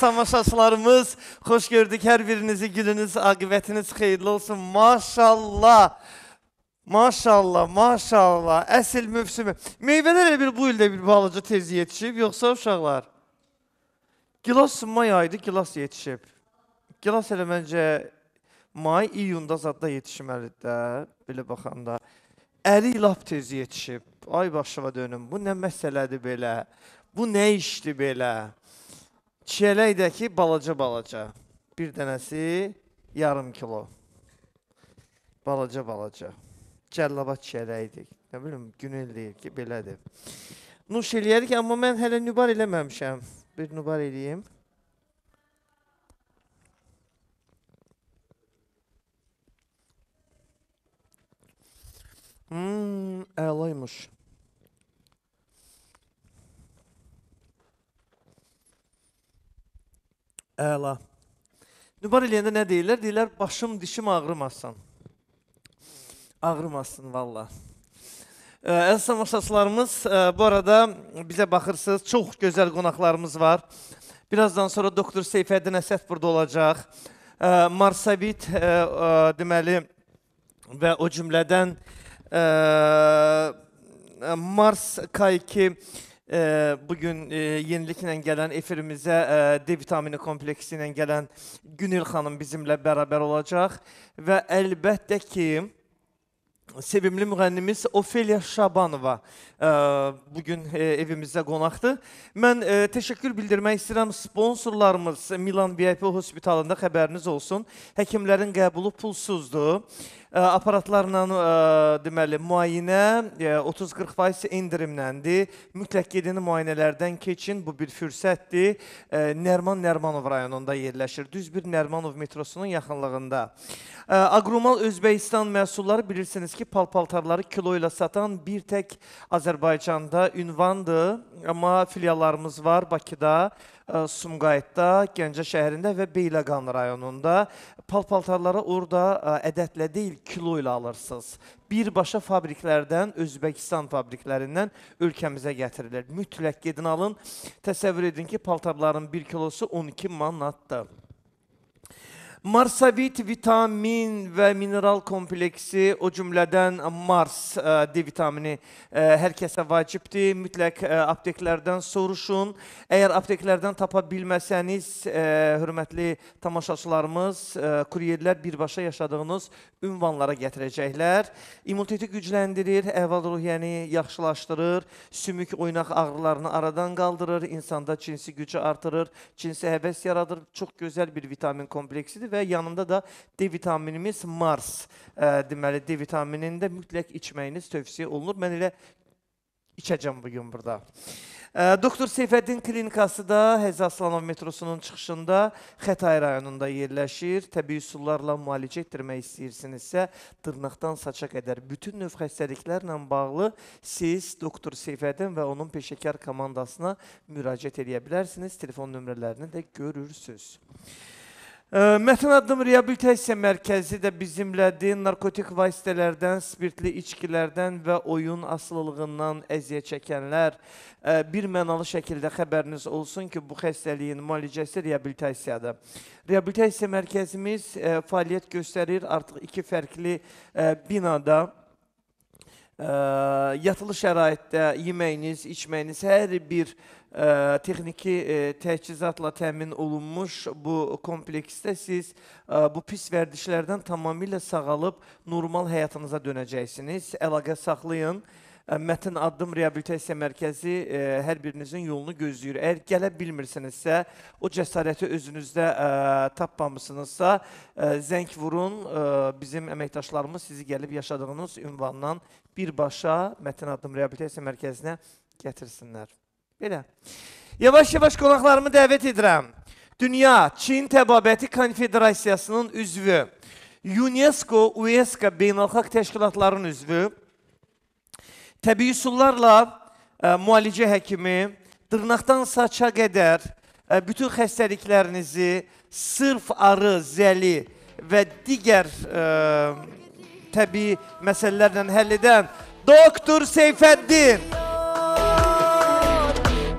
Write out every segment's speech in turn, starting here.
əziz tamaşaçılarımız. Xoş gördük hər birinizi. Gününüz, aqibətiniz xeyirli olsun. Maşallah. Maşallah, maşallah. Əsl mövsümü. Meyvələr elə bir bu ildə bir balaca tez yetişib, yoxsa uşaqlar? Gilas may aydı, gilas yetişib. Gilas elə məncə may, iyunda zadda yetişməlidir də, belə baxanda. Əri lap tez yetişib. Ay başıma dönüm. Bu nə məsələdir belə? Bu nə işdir belə? Çiyələkdəki balaca-balaca. Bir dənəsi yarım kilo. Balaca-balaca. Cəllabad çiyələkdir. Nə bilim, günel deyir ki, belədir. Nuş eləyərik, amma mən hələ nübar eləməmişəm. Bir nübar eləyim. Hmm, əlaymış. Əla. Nübar eləyəndə nə deyirlər? Deyirlər, başım, dişim ağrımasın. Ağrımasın, valla. Əziz tamaşaçılarımız, bu arada bizə baxırsınız, çox gözəl qonaqlarımız var. Birazdan sonra doktor Seyfəddin Əsəd burada olacaq. Marsavit, deməli, və o cümlədən Mars K2 ə, bugün ə, yeniliklə gələn efirimizə ə, D vitamini kompleksi ilə gələn Günel xanım bizimlə bərabər olacaq və əlbəttə ki, sevimli müğənnimiz Ofelia Şabanova ə, bugün ə, evimizdə qonaqdır. Mən təşəkkür bildirmək istəyirəm sponsorlarımız Milan VIP Hospitalında xəbəriniz olsun. Həkimlərin qəbulu pulsuzdur. Aparatlarla deməli müayinə ə, 30-40% endirimləndir. Mütləq gedin müayinələrdən keçin. Bu bir fürsətdir. Nərman Nərmanov rayonunda yerləşir. Düz bir Nərmanov metrosunun yaxınlığında. Aqromal Özbəkistan məhsulları bilirsiniz ki, pal-paltarları kilo ilə satan bir tək Azərbaycanda ünvandır. Amma filiallarımız var Bakıda, Sumqayıtda, Gəncə şəhərində və Beyləqan rayonunda. Pal-paltarları orada ə, ədədlə deyil, kilo ilə alırsınız. Birbaşa fabriklərdən, Özbəkistan fabriklərindən ölkəmizə gətirilir. Mütləq gedin alın. Təsəvvür edin ki, paltarların 1 kilosu 12 manatdır. Marsavit vitamin və mineral kompleksi, o cümlədən Mars ə, D vitamini ə, hər kəsə vacibdir. Mütləq ə, apteklərdən soruşun. Əgər apteklərdən tapa bilməsəniz, ə, hörmətli tamaşaçılarımız, ə, kuryerlər birbaşa yaşadığınız ünvanlara gətirəcəklər. İmmuniteti gücləndirir, əhval-ruhiyyəni yaxşılaşdırır, sümük oynaq ağrılarını aradan qaldırır, insanda cinsi gücü artırır, cinsi həvəs yaradır. Çox gözəl bir vitamin kompleksidir və yanında da D vitaminimiz Mars. Ə, deməli D vitaminini də mütləq içməyiniz tövsiyə olunur. Mən elə içəcəm bu gün burada. Doktor Seyfəddin klinikası da Həzə Aslanov metrosunun çıxışında Xətai rayonunda yerləşir. Təbii üsullarla müalicə etdirmək istəyirsinizsə, dırnaqdan saça qədər bütün növ xəstəliklərlə bağlı siz Doktor Seyfəddin və onun peşəkar komandasına müraciət edə bilərsiniz. Telefon nömrələrini də görürsüz. Mətin addım reabilitasiya mərkəzi də bizimlədir. Narkotik vasitələrdən, spirtli içkilərdən və oyun asılılığından əziyyət çəkənlər ə, bir mənalı şəkildə xəbəriniz olsun ki, bu xəstəliyin müalicəsi reabilitasiyadır. Reabilitasiya mərkəzimiz ə, fəaliyyət göstərir artıq iki fərqli ə, binada. Yatılı şəraitdə yeməyiniz, içməyiniz hər bir ə, texniki ə, təchizatla təmin olunmuş bu kompleksdə siz ə, bu pis vərdişlərdən tamamilə sağalıb normal həyatınıza dönəcəksiniz. Əlaqə saxlayın. Ə, Mətin Addım Reabilitasiya Mərkəzi ə, hər birinizin yolunu gözləyir. Əgər gələ bilmirsinizsə, o cəsarəti özünüzdə ə, tapmamısınızsa, ə, zəng vurun. Ə, bizim əməkdaşlarımız sizi gəlib yaşadığınız ünvandan birbaşa Mətin Addım Reabilitasiya Mərkəzinə gətirsinlər. Belə. Yavaş-yavaş qonaqlarımı dəvət edirəm. Dünya Çin Təbabəti Konfederasiyasının üzvü, UNESCO, UNESCO beynəlxalq təşkilatların üzvü, təbii üsullarla ə, müalicə həkimi, dırnaqdan saça qədər ə, bütün xəstəliklərinizi sırf arı, zəli və digər ə, təbii məsələlərlə həll edən Doktor Seyfəddin.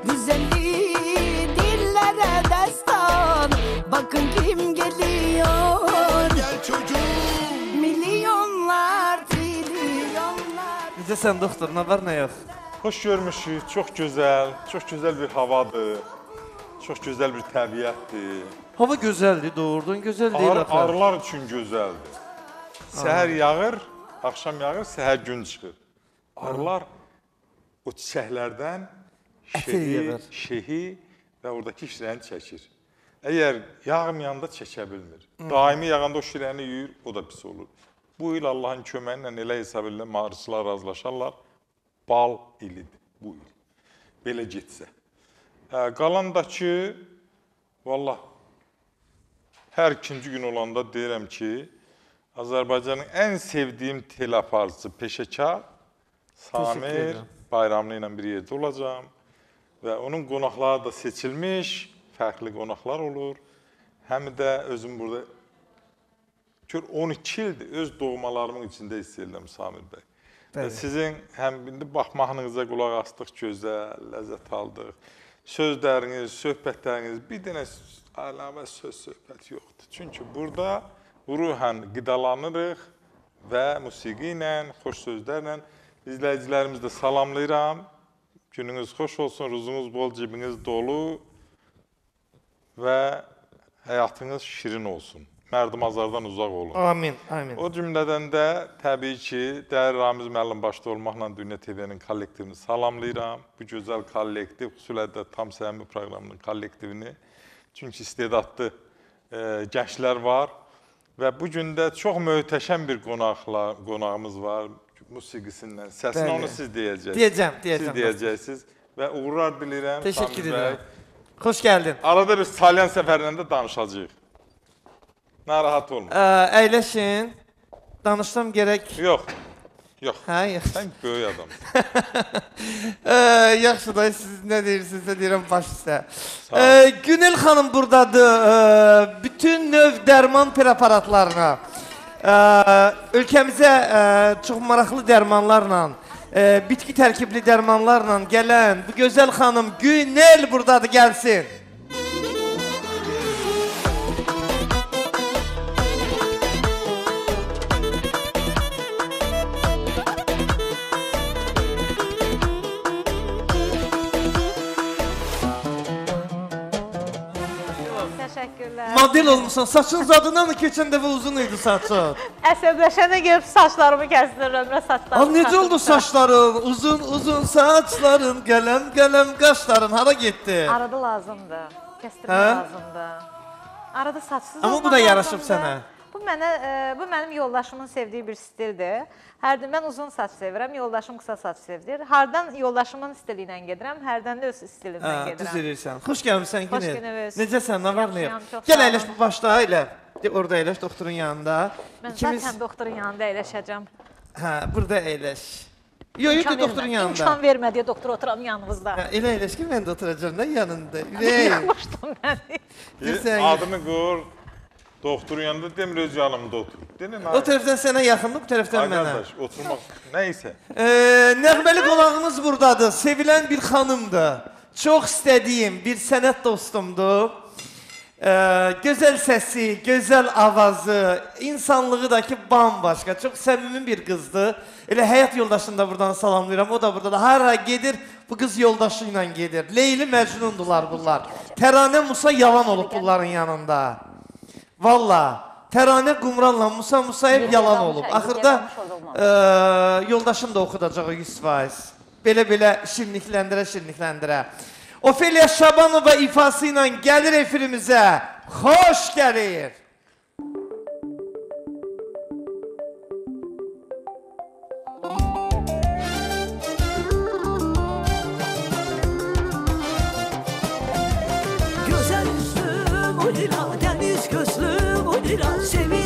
Güzelliği dillere destan Bakın kim geliyor Gel çocuğum Milyonlar trilyonlar Necəsən doktor, nə var, nə yox? Xoş görmüşük, çox gözəl, çox gözəl bir havadır. Çox gözəl bir təbiətdir. Hava gözəldir, doğrudan gözəl deyil Ar axı. arılar üçün gözəldir. Səhər yağır, axşam yağır, səhər gün çıxır. Arılar o çiçəklərdən şehi, şehi və oradakı şirəni çəkir. Əgər yağmayanda çəkə bilmir. Daimi yağanda o şirəni yuyur, o da pis olur. Bu il Allahın köməyi ilə elə hesab edirlər, arıçılar razılaşarlar. Bal ilidir bu il. Belə getsə. Hə, qalandakı vallah hər ikinci gün olanda deyirəm ki, Azərbaycanın ən sevdiyim tel aparıcısı peşəkar Samir. Bayramlı ilə bir yerdə olacağam və onun qonaqları da seçilmiş, fərqli qonaqlar olur. Həm də özüm burada gör 12 ildir öz doğmalarımın içində hiss edirəm Samir bəy. Bəli. sizin həm indi bax mahnınıza qulaq asdıq, gözəl, ləzzət aldıq. Sözləriniz, söhbətləriniz bir dənə əlavə söz söhbət yoxdur. Çünki burada ruhən qidalanırıq və musiqi ilə, xoş sözlərlə izləyicilərimizi də salamlayıram. Gününüz xoş olsun, ruzunuz bol, cibiniz dolu və həyatınız şirin olsun. Mərdimazardan uzaq olun. Amin, amin. O cümlədən də təbii ki, dəyərli Ramiz müəllim başda olmaqla Dünya TV-nin kollektivini salamlayıram. Bu gözəl kollektiv, xüsusilə də Tam Səhəmi proqramının kollektivini. Çünki istedadlı e, gənclər var və bu gün də çox möhtəşəm bir qonaqla qonağımız var. Musiqisindən, səsini Bəli. onu siz deyəcəksiniz. Deyəcəm, deyəcəm. Siz deyəcəksiniz və uğurlar diləyirəm. Təşəkkür edirəm. Xoş gəldin. Arada bir salyan səfərindən də danışacağıq. Narahat olma. Əyləşin. Danışsam gərək. Yox. Yox. Hə, yox. Sən böyük adamsın. Ə, yaxşı da siz nə deyirsinizsə deyirəm baş üstə. Ə, Günel xanım burdadır. Ə, bütün növ dərman preparatlarına, ə, ölkəmizə ə, çox maraqlı dərmanlarla, ə, bitki tərkibli dərmanlarla gələn bu gözəl xanım Günel burdadır, gəlsin. Model olmusan. Saçın zadından keçən dəfə uzun idi saçın? Əsəbləşəndə görüb saçlarımı kəsdirirəm və saçlarımı. Al necə oldu saçların? Uzun uzun saçların, qələm qələm qaşların hara getdi? Arada lazımdır. Kəstirmək Hə? lazımdır. Arada saçsız Amma bu olmaq da yaraşıb sənə. Bu mənə e, bu mənim yoldaşımın sevdiyi bir stildir. Hərdən mən uzun saç sevirəm, yoldaşım qısa saç sevir. Hardan yoldaşımın stili ilə gedirəm, hərdən də öz stilimlə Hə, düz gedirəm. edirsən. Xoş gəlmisən Xoş Günel. gününüz. Necəsən? Nə var nə yox? Gəl əyləş bu başda elə. De orada əyləş doktorun yanında. Mən İkimiz zaten doktorun yanında əyləşəcəm. hə, burada əyləş. Yox, yox, doktorun yanında. İmkan vermə deyə doktor oturam yanınızda. Hə, elə əyləş ki, mən də oturacağam da yanında. Ürək. Yıxmışdım məni. Adını qoy. Doktorun yanında demir öz yanımda otur. Denin O tərəfdən sənə yaxındır, bu tərəfdən mənə. Arkadaş oturmaq nəysə. Ee, nəğməli qonağımız buradadır. Sevilən bir xanımdır. Çox istədiyim bir sənət dostumdur. Ee, gözəl səsi, gözəl avazı, insanlığı da ki bambaşqa. Çox səmimi bir qızdır. Elə həyat yoldaşını da buradan salamlayıram. O da buradadır. Hara gedir, bu qız yoldaşı ilə gedir. Leyli Məcnundular bunlar. Təranə Musa yalan olub bunların yanında. Valla. Təranə Qumranla Musa Musayev yalan olub. Axırda e, yoldaşım da oxudacaq o 100%. Belə-belə şirinlikləndirə şirinlikləndirə. Ofeliya Şabanova ifası ilə gəlir efirimizə. Xoş gəlir. Gözlüm o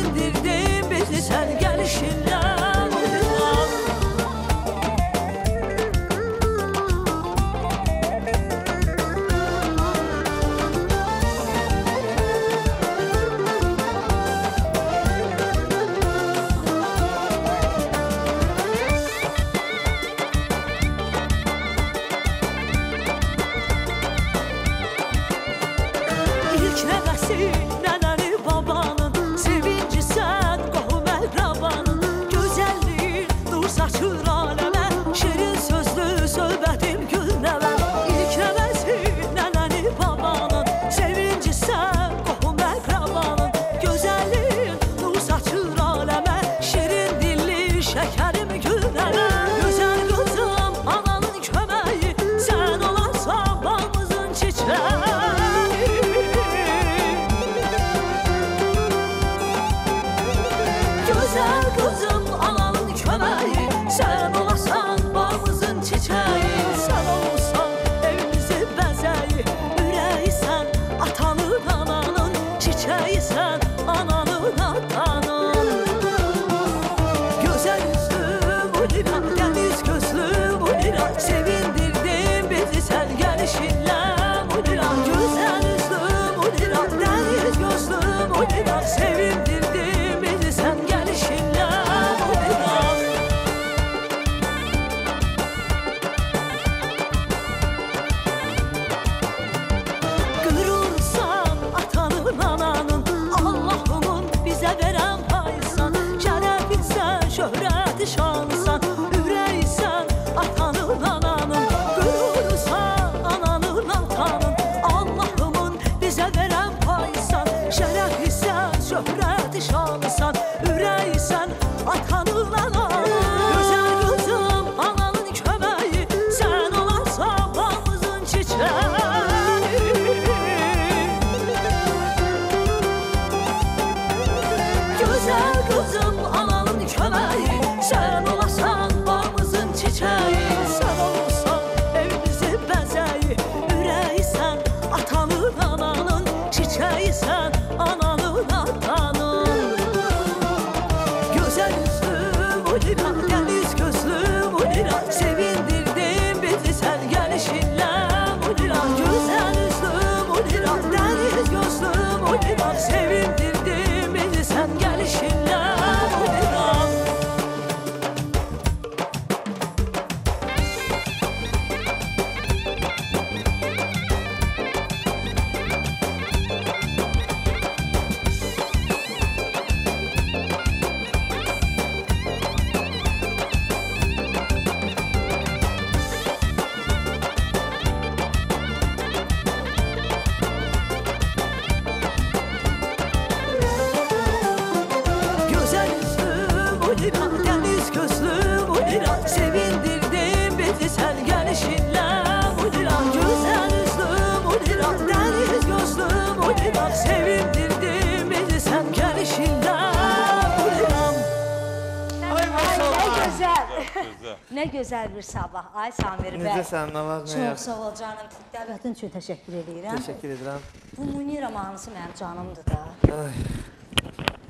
bir sabah. Ay Samir bəy. Necəsən, nə var, nə Çox yox? sağ ol canım. Dəvətin üçün təşəkkür edirəm. Təşəkkür edirəm. Bu Munira mahnısı mənim canımdır da.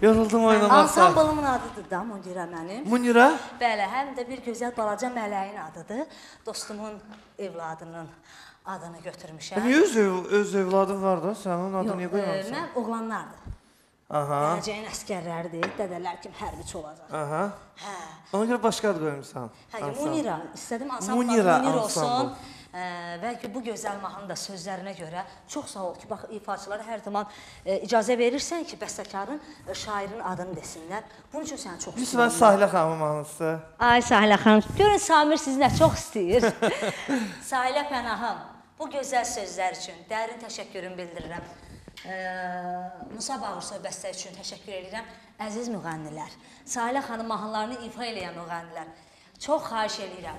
Yoruldum oynamaksa. Ansamblımın adıdır da Munira mənim. Munira? Bəli, həm də bir gözəl balaca mələyin adıdır. Dostumun evladının adını götürmüşəm. Niyə öz, öz evladın var da, sən onun adını niyə Yox, e, qoymamısan? mən oğlanlardır. Aha, Gələcəyin əskərləridir, dədələr kimi hərbiçi olacaq. aha. Hə. Ona görə başqa ad qoymusan. Hə. Munira, istədim ansambl Munira Munir olsun. Ə, və ki bu gözəl mahnının da sözlərinə görə çox sağ ol ki, bax ifaçılara hər zaman e, icazə verirsən ki, bəstəkarın, e, şairin adını desinlər. Bunun üçün səni çox istəyirəm. Sahilə xanımın mahnısı. Ay Sahilə xanım, görün Samir sizi nə çox istəyir. Sahilə Pənahım, bu gözəl sözlər üçün dərin təşəkkürümü bildirirəm. Ə, Musa Bağırsoy bəstə üçün təşəkkür edirəm. Əziz müğənnilər, Sahilə xanım mahnılarını ifa edən müğənnilər, çox xahiş edirəm.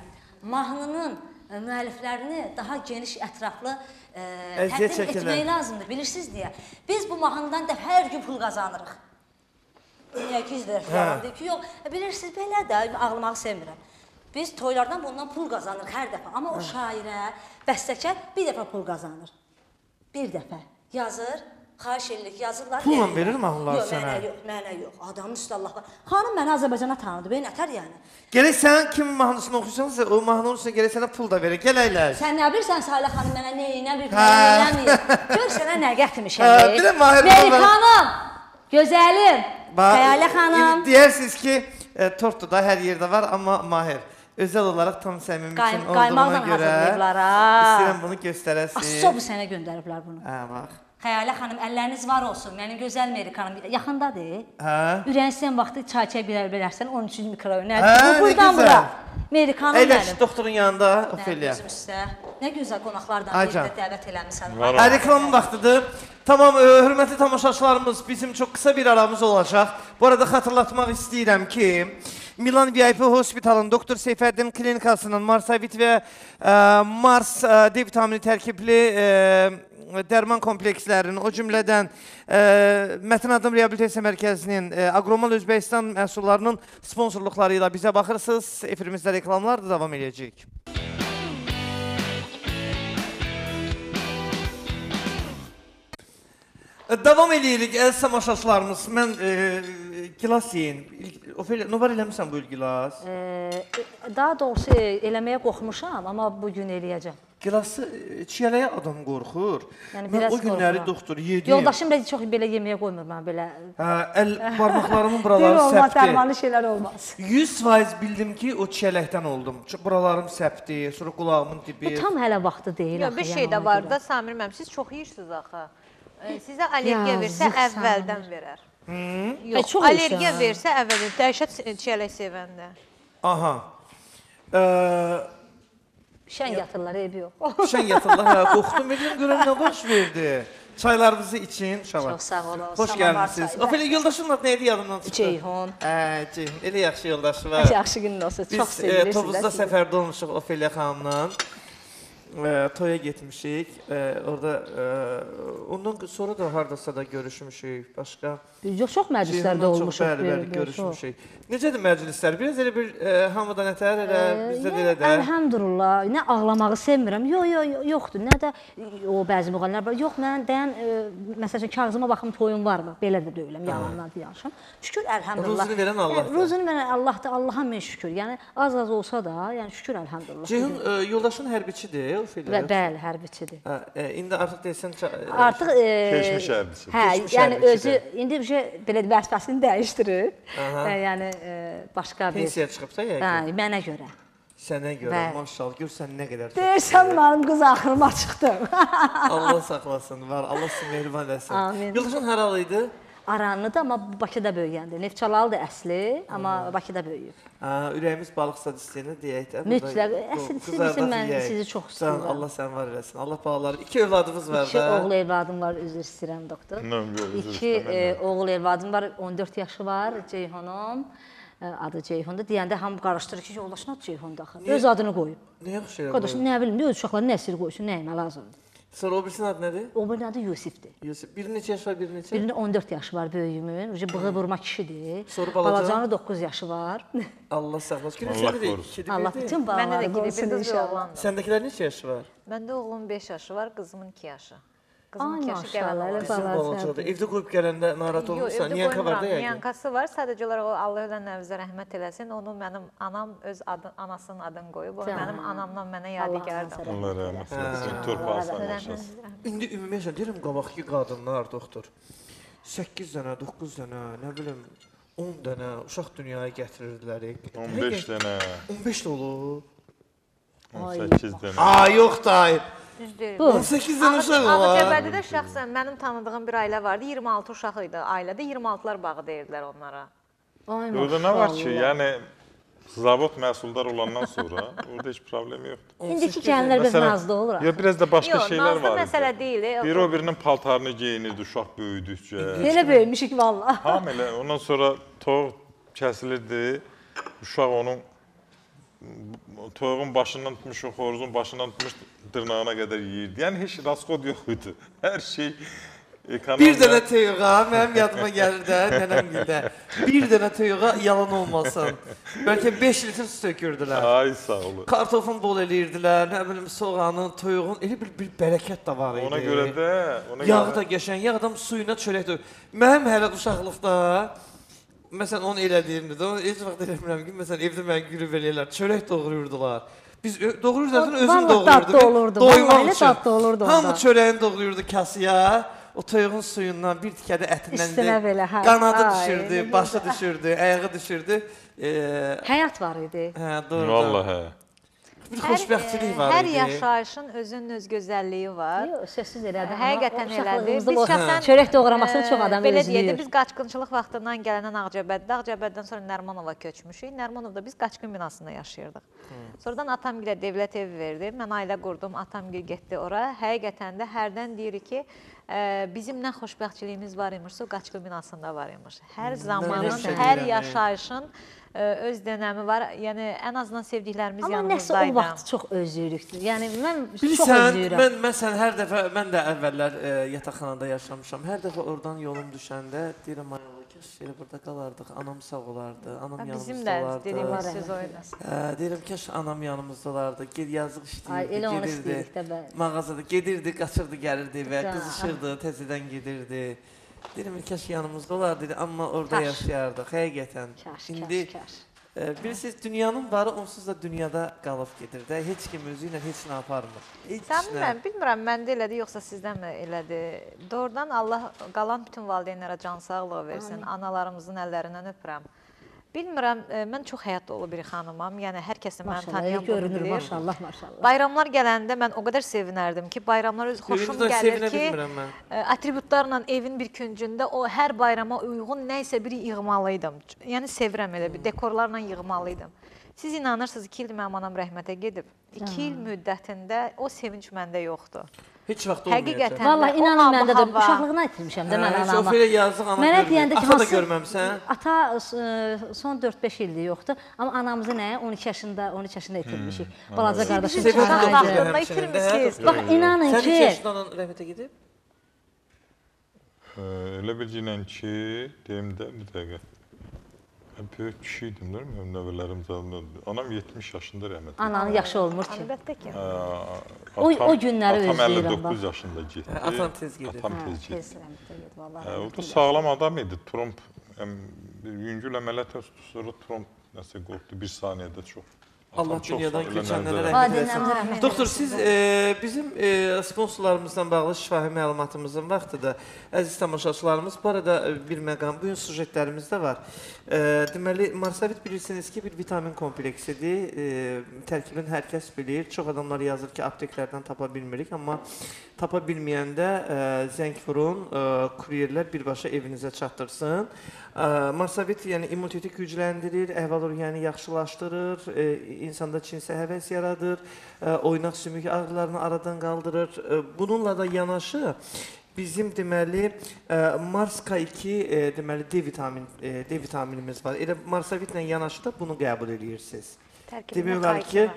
Mahnının ə, müəlliflərini daha geniş, ətraflı ə, Əziyyət təqdim çəkirlər. etmək lazımdır. Bilirsiniz deyə. Biz bu mahnıdan da hər gün pul qazanırıq. Niyə gizlər yalandır ki, yox. e, Bilirsiniz belə də ağlamağı sevmirəm. Biz toylardan bundan pul qazanırıq hər dəfə, amma o şairə, bəstəkar bir dəfə pul qazanır. Bir dəfə yazır, xahiş edirik, yazırlar. Pulla verir mahnılar yox, sənə? Mənə yox, mənə yox. Adamın üstə Allah var. Xanım məni Azərbaycana tanıdı, bey nətər yəni? Gərək sən kimin mahnısını oxuyursansa, o mahnının üstünə gərək sənə pul da verir. Gəl əyləş. Sən nə bilirsən Sahilə xanım mənə nə nə bir Hə. eləmir. Gör sənə nə gətirmişəm. Hə, bir də Mahir baba- xanım, gözəlim. Xəyalə xanım. indi Deyirsiniz ki, e, tortda da hər yerdə var, amma Mahir özəl olaraq tam səmimi Qaym- üçün olduğuna qaymaqla görə hazırlayıblar, ha. istəyirəm bunu göstərəsiniz. Asso bu sənə göndəriblər bunu. Hə, bax. Xəyalə xanım, əlləriniz var olsun. Mənim gözəl Meri xanım yaxındadır. Hə. Ürəyin istəyən vaxtı çay çay bilər bilərsən 13-cü mikrofonə. Hə, nə buradan bura. Meri xanım mənim. doktorun yanında, Ofeliya. gözüm üstə. Nə gözəl qonaqlardan Ay biri can. də dəvət eləmisən. Hə, reklamın vaxtıdır. Tamam, e, hörmətli tamaşaçılarımız, bizim çox qısa bir aramız olacaq. Bu arada xatırlatmaq istəyirəm ki, Milan VIP Hospitalın Doktor Seyfəddin klinikasının Marsavit və e, Mars e, D vitamini tərkibli e, dərman komplekslərinin, o cümlədən e, Mətin Adım Reabilitasiya Mərkəzinin, e, Agromal Özbəkistan məhsullarının sponsorluqları ilə bizə baxırsınız. Efirimizdə reklamlar da davam edəcək. Davam eləyirik, əziz tamaşaçılarımız. Mən e, gilas yeyin. Ofeliya, nə var eləmisən bu il gilas? Ee, daha doğrusu e, eləməyə qorxmuşam, amma bu gün eləyəcəm. Gilası e, çiyələyə adam qorxur. Yəni Mən biraz o günləri qorxuram. doktor yedim. Yoldaşım da çox belə yeməyə qoymur mənə belə. Hə, əl barmaqlarımın buraları olmaz, səpdi. dərmanlı şeylər olmaz. 100% bildim ki, o çiyələkdən oldum. Buralarım səpdi, sonra qulağımın dibi. Bu tam hələ vaxtı deyil Yox, bir yəni şey də ona var da Samir müəllim, siz çox yeyirsiniz axı. E, Sizə allergiya versə əvvəldən verər. Yox, çox allergiya versə əvvəldən dəhşət çiyələk sevəndə. Aha. Şən yatırlar, eybi yox. şən yatırlar, hə, qorxdum, dedim görəm nə baş verdi. Çaylarınızı için, uşaqlar. Çox sağ olun. Xoş çayda. Ofeliya yoldaşın adı nə idi yadımdan çıxdı? Ceyhun. Hə, Ceyhun. Elə yaxşı yoldaşı var. Yaxşı günün olsun. Biz Çox e, sevilirsiniz. Tovuzda də siz. səfərdə olmuşuq Ofeliya xanımla. E, toya getmişik. E, orada e, ondan sonra da hardasa da görüşmüşük. Başqa Yox, çox məclislərdə Ceyhunla çox olmuşuq. Bəli, bəli, çox. görüşmüşük. Necədir məclislər? Biraz elə bir e, hamıdan ətər elə bizdə də elə də. Əlhəmdülillah. Nə ağlamağı sevmirəm. Yox, yox, yo, yoxdur. Nə də o bəzi müğənnilər var. Yox, mən dayan e, məsəl üçün kağızıma baxım toyum var mı? Belə də deyiləm, yalandan danışım. Şükür əlhəmdülillah. Ruzunu verən Allahdır. Yəni, Ruzunu verən Allahdır. Allaha min şükür. Yəni az az olsa da, yəni şükür əlhəmdülillah. Ceyhun e, yoldaşın hərbiçidir, Ofeliya. Və bəli, hərbiçidir. Hə, e, indi artıq e, Artıq e, Keçmiş hərbiçi. Hə, yəni hərbiçidir. özü indi bir şey belə vəzifəsini dəyişdirib. Aha. Hə, yəni e, başqa bir. pensiyaya çıxıb da Hə, yəqin. mənə görə. Sənə görə Bəli. maşallah görsən nə qədər çox. Deyirsən mənim qız axırıma çıxdım. Allah saxlasın, var. Allah sizi mehriban etsin. Amin. Yoldaşın haralı idi? Aranlıdır, amma Bakıda böyüyəndi. Neftçalalıdır əsli, amma Bakıda böyüyüb. Ha, ürəyimiz balıq sad istəyəni deyək də. Mütləq. Əsl siz qızardaq bilsin, mən yeyək. sizi çox Sən, istəyirəm. Allah sən var eləsin. Allah balaları. İki övladımız var İki da. oğul evladım var, üzr istəyirəm doktor. Nə, İki e, oğul evladım var, 14 yaşı var, Ceyhunum. E, Adı Ceyhundur. Deyəndə hamı qarışdırır ki, yoldaşın adı Ceyhundur axı. Öz adını qoyub. Nəyə oxşayır? Qardaşım nə bilim, öz uşaqları nə əsir qoysun, nəyimə lazımdır. Sonra o birisinin adı nədir? O birinin adı Yusifdir. Yusuf. Biri neçə yaş var, biri neçə? Birinin 14 yaşı var böyüyümün. Ucu bığı vurma kişidir. Sonra balaca? Balacanın 9 yaşı var. Allah saxlasın. Günün Allah ikidi Allah bütün bir qorusun inşallah. Səndəkilər neçə yaşı var? Məndə oğlumun 5 yaşı var, qızımın 2 yaşı. Qızımın Ay 2 yaşı gələn maşallah, elə olar. Bizim Balaca. balacadır. Evdə qoyub gələndə narahat olmursan. da qoymuram. yəqin. Niyankası var. Sadəcə olaraq o Allah ödən nəvzə rəhmət eləsin. Onu mənim anam öz adı, anasının adını qoyub. O Can. mənim anamdan mənə yadigardır. Allah rəhmət eləsin. Torpaq sağlasın. İndi ümumiyyətlə deyirəm qabaqki qadınlar doktor 8 dənə, 9 dənə, nə bilim 10 dənə uşaq dünyaya gətirirdilər. 15 dənə, 15 də olur. 18 dənə. A, yox dayı. Düz deyil. 18 dənə uşaq var. Ağcabədidə şəxsən mənim tanıdığım bir ailə vardı. 26 uşaq idi ailədə. 26-lar bağı deyirdilər onlara. Ay Orada nə var ki, yəni zavod məhsuldar olandan sonra orada heç problem yoxdur. İndiki gəlinlər biz nazlı olur. Ya biraz da başqa Yox, şeylər var. məsələ idi. deyil. e, Biri o birinin paltarını geyinirdi uşaq böyüdükcə. Belə böyümüşük valla. Hamı elə ondan sonra toyuq kəsilirdi. Uşaq onun toyuğun başından tutmuş, o xoruzun başından tutmuş dırnağına qədər yeyirdi. Yəni heç raskod yox idi. Hər şey ekranda. Bir dənə toyuğa mənim yadıma gəlir də nənəm gildə. Bir dənə toyuğa yalan olmasın. Bəlkə 5 litr su tökürdülər. Ay sağ olun. Kartofun bol eləyirdilər, nə bilim soğanın, toyuğun elə bir, bir bərəkət də var idi. Ona görə də, ona görə da qəşəng, yağ adam suyuna çörək də. Mənim hələ uşaqlıqda məsələn onu elədiyimdə də heç vaxt eləmirəm ki, məsələn evdə mən gülüb eləyirlər, çörək doğrayırdılar. Biz doğrayırdılar, özüm doğrayırdım. Doymaq üçün. dadlı olurdu Hamı çörəyini doğrayırdı kasıya. O toyuğun suyundan bir tikə də ətindən Üstünə belə, hə. qanadı Ay, düşürdü, nə başı düşürdü, ayağı düşürdü. Ee, Həyat var idi. hə, doğru. Vallahi. Bir xoşbəxtçilik var Hər idi. yaşayışın özünün öz gözəlliyi var. Yox, sözsüz elədi. Həqiqətən elədi. Biz şəxsən, çörək doğramasını e, çox adam belə özləyir. deyək də, biz qaçqınçılıq vaxtından gələnən Ağcabədidə, Ağcabəddən sonra Nərmanova köçmüşük. Nərmanovda biz qaçqın binasında yaşayırdıq. Sonradan atam gilə dövlət evi verdi. Mən ailə qurdum, atam gil getdi ora. Həqiqətən də hərdən deyirik ki, e, bizim nə xoşbəxtçiliyimiz var imiş, o qaçqın binasında var imiş. Hər zamanın, hər yaşayışın e, öz dönəmi var. Yəni ən azından sevdiklərimiz Amma nəsə o yanımızdaydı. vaxt çox özlüyürükdür. Yəni mən çox Bilirsən, özlüyürəm. mən məsələn hər dəfə mən də əvvəllər e, yataqxanada yaşamışam. Hər dəfə oradan yolum düşəndə deyirəm ay Kəş elə burada qalardıq. Anam sağ olardı, anam Bizim yanımızda də olardı. dediyimiz söz oydu. Hə, deyirəm kəş anam yanımızda olardı. Ged yazıq Ay işləyirdi, elə onu istəyirik də bəli. Mağazada gedirdi, qaçırdı, gəlirdi və qızışırdı, təzədən gedirdi. Deyirəm kəş yanımızda olardı, amma orada Kaş. yaşayardıq. Həqiqətən. Kaş, İndi kaş, kaş. Bilirsiniz dünyanın varı onsuz da dünyada qalıb gedir də. Heç kim özü ilə heç nə aparmır. Heç Sən bilmirəm, bilmirəm məndə elədi yoxsa sizdənmi elədi. Doğrudan Allah qalan bütün valideynlərə can sağlığı versin. Analarımızın əllərindən öpürəm. Bilmirəm, e, mən çox həyat dolu bir xanımam. Yəni hər kəs məni bunu görünür bilir. maşallah, maşallah. Bayramlar gələndə mən o qədər sevinərdim ki, bayramlar öz xoşum Xoşum gəlir ki, bilmirəm mən. e, atributlarla evin bir küncündə o hər bayrama uyğun nə isə biri yığmalıydım. Yəni sevirəm elə bir dekorlarla yığmalıydım. Siz inanırsınız 2 ildir mənim anam rəhmətə gedib. 2 il müddətində o sevinç məndə yoxdur. Heç vaxt olmayacaq. Həqiqətən. Vallahi inanın məndə də ab-hava. uşaqlığını itirmişəm də mən Hə, anama. Sofiya yazıq ana Mənə deyəndə ki, Ata da hansı- görməmisən? Ata e, son 4-5 ildir yoxdur. Amma anamızı nə 12 yaşında, 13 yaşında itirmişik. Balaca qardaşım itirmişsiniz. hə, Bax inanın Sən ki, 2 yaşında anan rəhmətə gedib? Ə, Elə bilginən ki, deyim də bir dəqiqə. Mən böyük kişi idim, bilmirəm, nəvələrim zalında. Anam 70 yaşında rəhmət. ananın yaşı olmur ki. Əlbəttə ki. Ə, O- o günləri atam özləyirəm 59 bax. yaşında getdi. Atan tez gedib. Atam tez getdi. tez rəhmətə get vallahi. Hə, o da sağlam adam idi. Trump həm yüngül əməliyyat sonra Trump nəsə qorxdu bir saniyədə çox. Allah dünyadan keçənlərə rəhmət rəhmət Doktor, siz e, bizim e, sponsorlarımızdan bağlı şifahi məlumatımızın vaxtıdır. Əziz tamaşaçılarımız, bu arada e, bir məqam, bu gün sujetlərimiz də var. E, deməli, Marsavit bilirsiniz ki, bir vitamin kompleksidir. E, tərkibini hər kəs bilir. Çox adamlar yazır ki, apteklərdən tapa bilmirik, amma tapa bilməyəndə e, zəng vurun, e, kuryerlər birbaşa evinizə çatdırsın. Marsavit yəni immuniteti gücləndirir, əhval-ruhiyyəni yaxşılaşdırır, e, insanda cinsə həvəs yaradır, e, oynaq sümük ağrılarını aradan qaldırır. E, bununla da yanaşı bizim deməli e, Mars K2 e, deməli D vitamin e, D vitaminimiz var. Elə Marsavitlə yanaşı da bunu qəbul edirsiniz. Tərkibində Demək olar ki,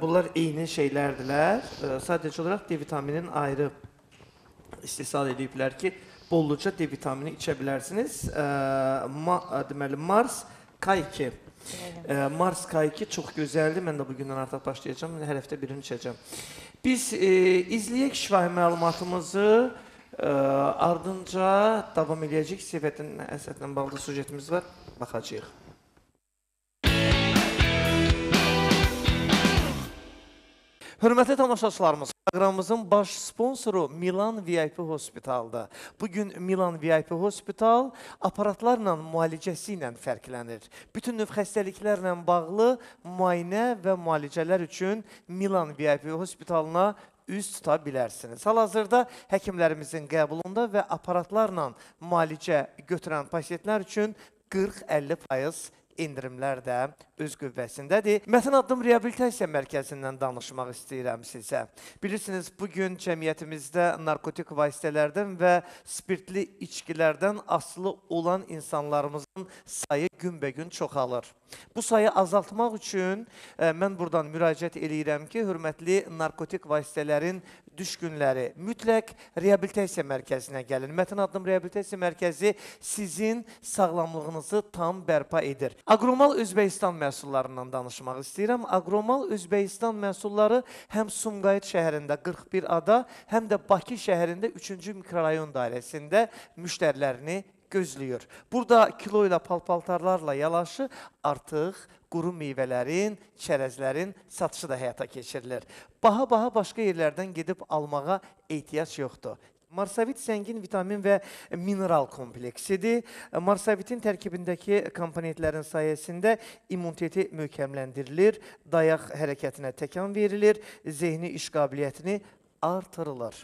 bunlar eyni şeylərdirlər. E, sadəcə olaraq D vitaminin ayrı istehsal ediblər ki, bolluca D vitamini içə bilərsiniz. E, ma, deməli Mars K2 E, Mars K2 çox gözəldir. Mən də bu gündən artıq başlayacağam. Hər həftə birini içəcəm. Biz e, izləyək şifahi məlumatımızı. E, ardınca davam edəcək. Sifətin əsərlə bağlı sujetimiz var. Baxacağıq. Hörmətli tamaşaçılarımız, proqramımızın baş sponsoru Milan VIP Hospitaldır. Bu gün Milan VIP Hospital aparatlarla müalicəsi ilə fərqlənir. Bütün növ xəstəliklərlə bağlı müayinə və müalicələr üçün Milan VIP Hospitalına üz tuta bilərsiniz. Hal-hazırda həkimlərimizin qəbulunda və aparatlarla müalicə götürən pasientlər üçün 40-50% endirimlər də öz qüvvəsindədir. Mətin addım reabilitasiya mərkəzindən danışmaq istəyirəm sizə. Bilirsiniz, bu gün cəmiyyətimizdə narkotik vasitələrdən və spirtli içkilərdən asılı olan insanlarımızın sayı günbəgün çoxalır. Bu sayı azaltmaq üçün ə, mən buradan müraciət eləyirəm ki, hörmətli narkotik vasitələrin düşkünləri mütləq reabilitasiya mərkəzinə gəlin. Mətin addım reabilitasiya mərkəzi sizin sağlamlığınızı tam bərpa edir. Aqromal Özbəkistan məhsullarından danışmaq istəyirəm. Aqromal Özbəkistan məhsulları həm Sumqayıt şəhərində 41 ada, həm də Bakı şəhərində 3-cü mikrorayon dairəsində müştərilərini gözləyir. Burada kilo ilə palpaltarlarla yanaşı artıq quru meyvələrin, çərəzlərin satışı da həyata keçirilir. Baha-baha başqa yerlərdən gedib almağa ehtiyac yoxdur. Marsavit zəngin vitamin və mineral kompleksidir. Marsavitin tərkibindəki komponentlərin sayəsində immuniteti möhkəmləndirilir, dayaq hərəkətinə təkan verilir, zehni iş qabiliyyətini artırılır.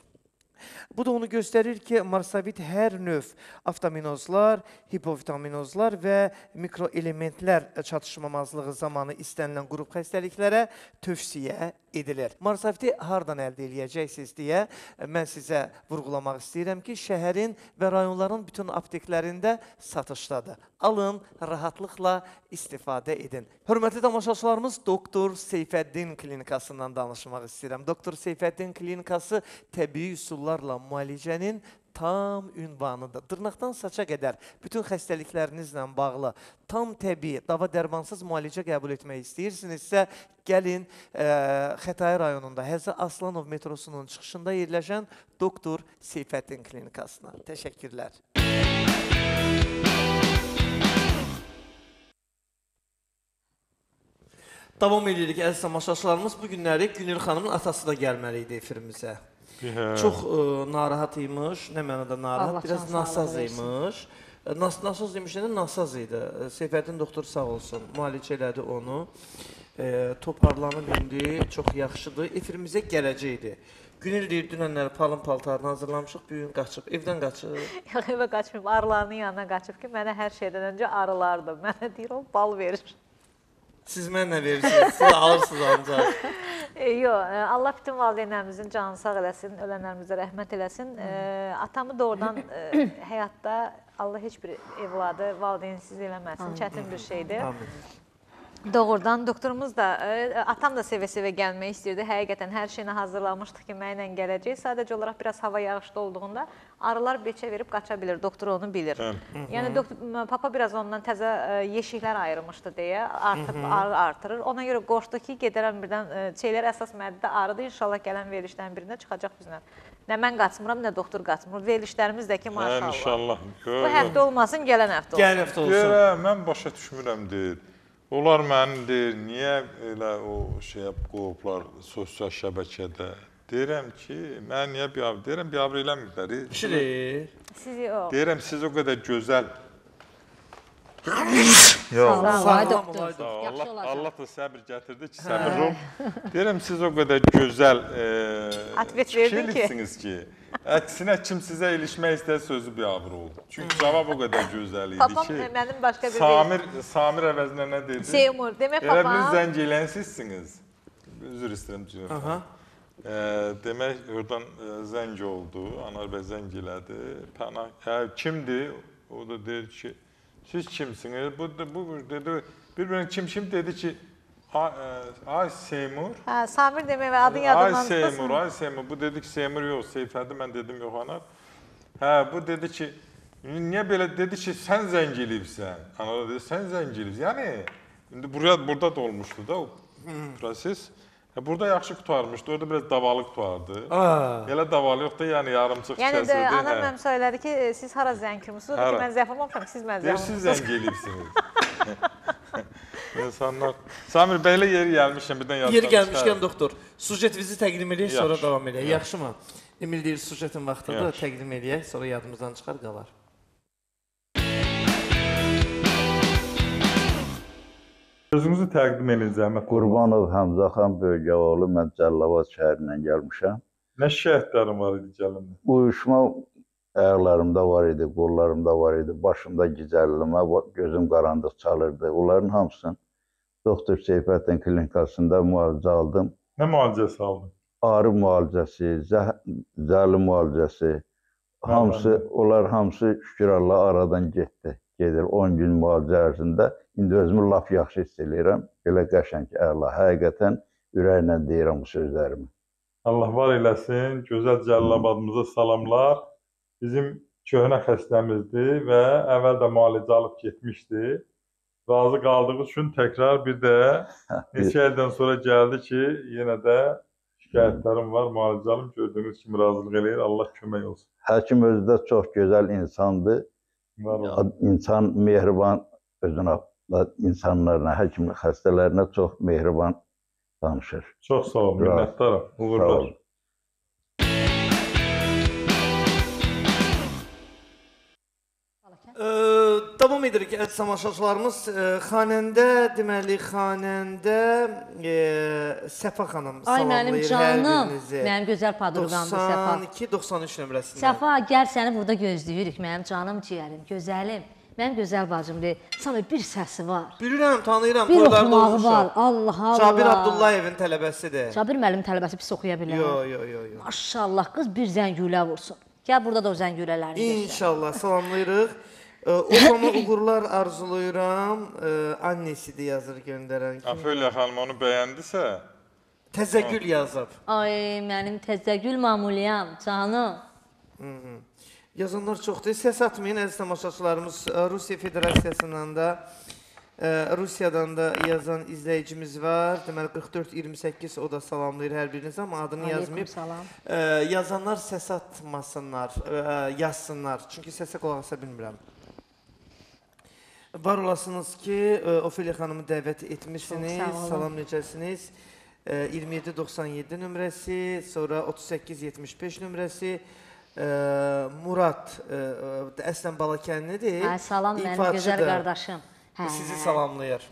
Bu da onu göstərir ki, marsavit hər növ avtaminozlar, hipovitaminozlar və mikroelementlər çatışmamazlığı zamanı istənilən qrup xəstəliklərə tövsiyə edilir. Marsaviti hardan əldə edəcəksiniz deyə mən sizə vurğulamaq istəyirəm ki, şəhərin və rayonların bütün apteklərində satışdadır. Alın, rahatlıqla istifadə edin. Hörmətli tamaşaçılarımız, Doktor Seyfəddin klinikasından danışmaq istəyirəm. Doktor Seyfəddin klinikası təbii üsullarla müalicənin tam ünvanıdır. Dırnaqdan saça qədər bütün xəstəliklərinizlə bağlı tam təbii, dava dərmansız müalicə qəbul etmək istəyirsinizsə, gəlin ə, Xətai rayonunda Həzə Aslanov metrosunun çıxışında yerləşən Doktor Seyfəddin klinikasına. Təşəkkürlər. Davam edirik əziz tamaşaçılarımız. Bu günləri Günel xanımın atası da gəlməli idi efirimizə. Çox ə, narahat imiş, nə mənada narahat, Allah biraz nasaz imiş. E, Nas nasaz imiş də nasaz idi. E, Seyfəddin doktor sağ olsun, müalicə elədi onu. E, toparlanıb indi, çox yaxşıdır. Efirimizə gələcəkdi. Günel deyir, dünənlər palın paltarını hazırlamışıq, bu gün qaçıb, evdən qaçıb. Yox, evə qaçmayıb, arılarının yanına qaçıb ki, mənə hər şeydən öncə arılardır. Mənə deyir, o bal verir. Siz mənlə verirsiniz, siz alırsınız ancaq. E, yox, e, Allah bütün valideynlərimizin canını sağ eləsin, ölənlərimizə rəhmət eləsin. E, atamı doğrudan həyatda Allah heç bir evladı valideynsiz eləməsin. Çətin bir şeydir. Amin. Doğrudan doktorumuz da, e, atam da sevə-sevə gəlmək istəyirdi. Həqiqətən hər şeyini hazırlamışdıq ki, mənlə gələcək. Sadəcə olaraq biraz hava yağışlı olduğunda arılar beçə verib qaça bilir. Doktor onu bilir. Yəni doktor papa biraz ondan təzə e, yeşiklər ayırmışdı deyə artıb arı artırır. Ona görə qorxdu ki, gedərəm birdən e, şeylər əsas məddə arıdır. İnşallah gələn verilişlərin birində çıxacaq bizlə. Nə mən qaçmıram, nə doktor qaçmır. Verilişlərimiz də ki, Hə, maşallah. inşallah. Bu həftə olmasın, gələn həftə olsun. Gəlin həftə olsun. Görə, mən başa düşmürəm deyir. Onlar məni deyir, niyə elə o şey qoyublar sosial şəbəkədə? Deyirəm ki, mən niyə biabr deyirəm, biabr eləmirlər. Şirin. Sizi o. Deyirəm siz o qədər gözəl. Sağ Yox. ol, ay Sağlam doktor. ol, ay Sağ ol, Yaxşı Allah. Allah da səbir gətirdi ki, səbirli ol. Deyirəm siz o qədər gözəl e, Atvet verdin ki. fikirlisiniz ki, əksinə kim sizə ilişmək istər sözü biabr oldu. Çünki cavab o qədər gözəl idi Papam ki, e, mənim başqa bir Samir Samir əvəzinə nə dedi? Seymur. Demək Elə bir papam zəng eləyən sizsiniz. Üzr istəyirəm Cüneyt. Aha. E, demək oradan e, zəng oldu. Anar bəy zəng elədi. Pənah, hə, kimdir? O da deyir ki, siz kimsiniz? Bu da bu dedi bir-birinə kim kim dedi ki, Ay, e, Ay Seymur. Hə, Samir demək və adın Ay yadımdan Seymur, çıxmasın. ay Seymur. Bu dedi ki, Seymur yox, Seyfədi mən dedim yox anar. Hə, bu dedi ki, niyə belə dedi ki, sən zəng eləyibsən. Ana dedi, sən zəng eləyibsən. Yəni indi buraya burada da olmuşdu da o proses. Hə, burada yaxşı qutarmışdı. Orada biraz davalı qutardı. Elə davalı yox da, yəni yarımçıq Yəni kəsildi. də anam hə. mənim söylədi ki, e, siz hara zəng? Dedi ki, mən zəng olmamışam, siz mən Deyir, zəng siz olmusunuz. zəng eləyirsiniz. İnsanlar. Samir bəylə yeri gəlmişəm birdən yaddan Yeri gəlmişkən doktor, sujetimizi təqdim edək, sonra davam edək. yaxşı. Yaxşımı? Emil deyir, sujetin vaxtıdır, təqdim edək, sonra yadımızdan çıxar qalar. Özünüzü təqdim edəcəm. Qurbanov Həmzə xan Böyükoğlu, mən Cəlilabad şəhərindən gəlmişəm. Nə şikayətlərin var idi gəlinlə? Uyuşma ayaqlarımda var idi, qollarımda var idi, başımda gicəllmə, gözüm qarandıq çalırdı. Onların hamısını Doktor Seyfəddin klinikasında müalicə aldım. Nə müalicəsi aldın? Ağrı müalicəsi, zəh zəli müalicəsi, hamısı, onlar hamısı şükür Allah aradan getdi. Gedir 10 gün müalicə ərzində. İndi özümü lap yaxşı hiss eləyirəm. Belə qəşəng, əla. Həqiqətən ürəklə deyirəm bu sözlərimi. Allah var eləsin. Gözəl Cəlilabadımıza salamlar. Bizim köhnə xəstəmizdir və əvvəl də müalicə alıb getmişdi. Razı qaldığı üçün təkrar bir də neçə ildən sonra gəldi ki, yenə də şikayətlərim var, müalicə alım. Gördüyünüz kimi razılıq eləyir. Allah kömək olsun. Həkim özü də çox gözəl insandır. Var olun. İnsan mehriban özünə, insanlarına, həkim xəstələrinə çox mehriban danışır. Çox sağ olun, minnətdaram. Uğurlar. davam edirik əziz tamaşaçılarımız. Xanəndə, deməli, xanəndə ə, Səfa xanım Ay mənim canım, mənim gözəl padruqamdır Səfa. 92-93 nömrəsində. Səfa, gəl səni burada gözləyirik, mənim canım ciyərim, gözəlim. Mənim gözəl bacımdır. Sana bir səsi var. Bilirəm, tanıyıram. Bir oxumağı var. Allah Allah. Cabir Abdullayevin tələbəsidir. Cabir müəllim tələbəsi pis oxuya bilər. Yo, yo, yo, yo. Maşallah, qız bir zəngülə vursun. Gəl burada da o zəngülələrini göstər. İnşallah salamlayırıq. Obama uğurlar arzulayıram. Annesidir yazır göndərən kim. Afölya xanım onu bəyəndisə, Təzəgül yazıb. Ay, mənim təzəgül mamuliyam, canım. Yazanlar çoxdur. Səs atmayın əziz tamaşaçılarımız. Ə, Rusiya Federasiyasından da ə, Rusiyadan da yazan izləyicimiz var. Deməli 44 28 o da salamlayır hər birinizi amma adını yazmayıb. salam. Ə, yazanlar səs atmasınlar, yazsınlar. Çünki səsə qulaq asa bilmirəm. Var olasınız ki, Ofeliya xanımı dəvət olun. Salam necəsiniz? Ə, 2797 nömrəsi, sonra 3875 nömrəsi. Murad ə, ə, əslən Balakənlidir. Hə, salam mənim gözəl qardaşım. Hə. Sizi salamlayır.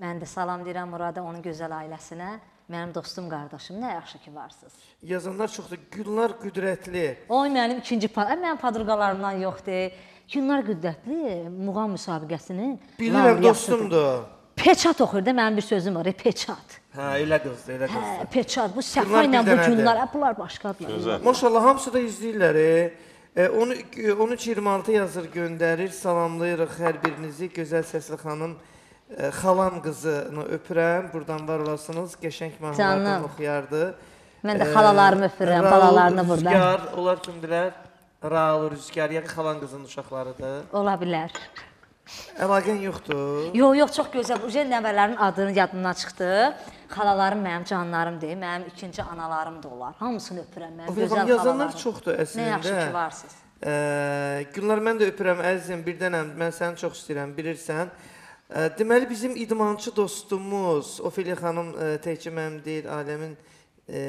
Mən də salam deyirəm Murada, onun gözəl ailəsinə. Mənim dostum, qardaşım, nə yaxşı ki varsınız. Yazanlar çoxdur. Gülnar Qüdrətli. Oy mənim ikinci pa, mənim padruqalarımdan yoxdur. Günlar Qüddətli muğam müsabiqəsinin Bilirəm dostumdur. Peçat oxuyur da mənim bir sözüm var, e, peçat. Hə, elə qızdır, elə qızdır. Hə, peçat. Bu Səfa ilə bu günlər, hə, bunlar başqadır. gözəl. Maşallah hamısı da izləyirlər. E. E, onu 1326 yazır göndərir. Salamlayırıq hər birinizi. Gözəl səsli xanım e, xalam qızını öpürəm. Burdan var olasınız. Qəşəng mahnılardan oxuyardı. Mən də xalalarımı öpürəm, balalarını buradan. Rüzgar, onlar kimdirlər? Raul Rüzgar, yəni xalan qızının uşaqlarıdır. Ola bilər. Əlaqən yoxdur. Yox, yox, çox gözəl. Uje nəvələrin adını yadımdan çıxdı. Xalalarım mənim canlarımdır, mənim ikinci analarım da olar. Hamısını öpürəm mən. Ofeliya Gözəl xanım, yazanlar xalalarım. çoxdur əslində. Nə yaxşı ki varsınız. Ə, Gülnar mən də öpürəm əzizim, birdənəm. Mən səni çox istəyirəm, bilirsən. Ə, deməli bizim idmançı dostumuz Ofeliya xanım ə, təkcə mənim deyil, aləmin ə,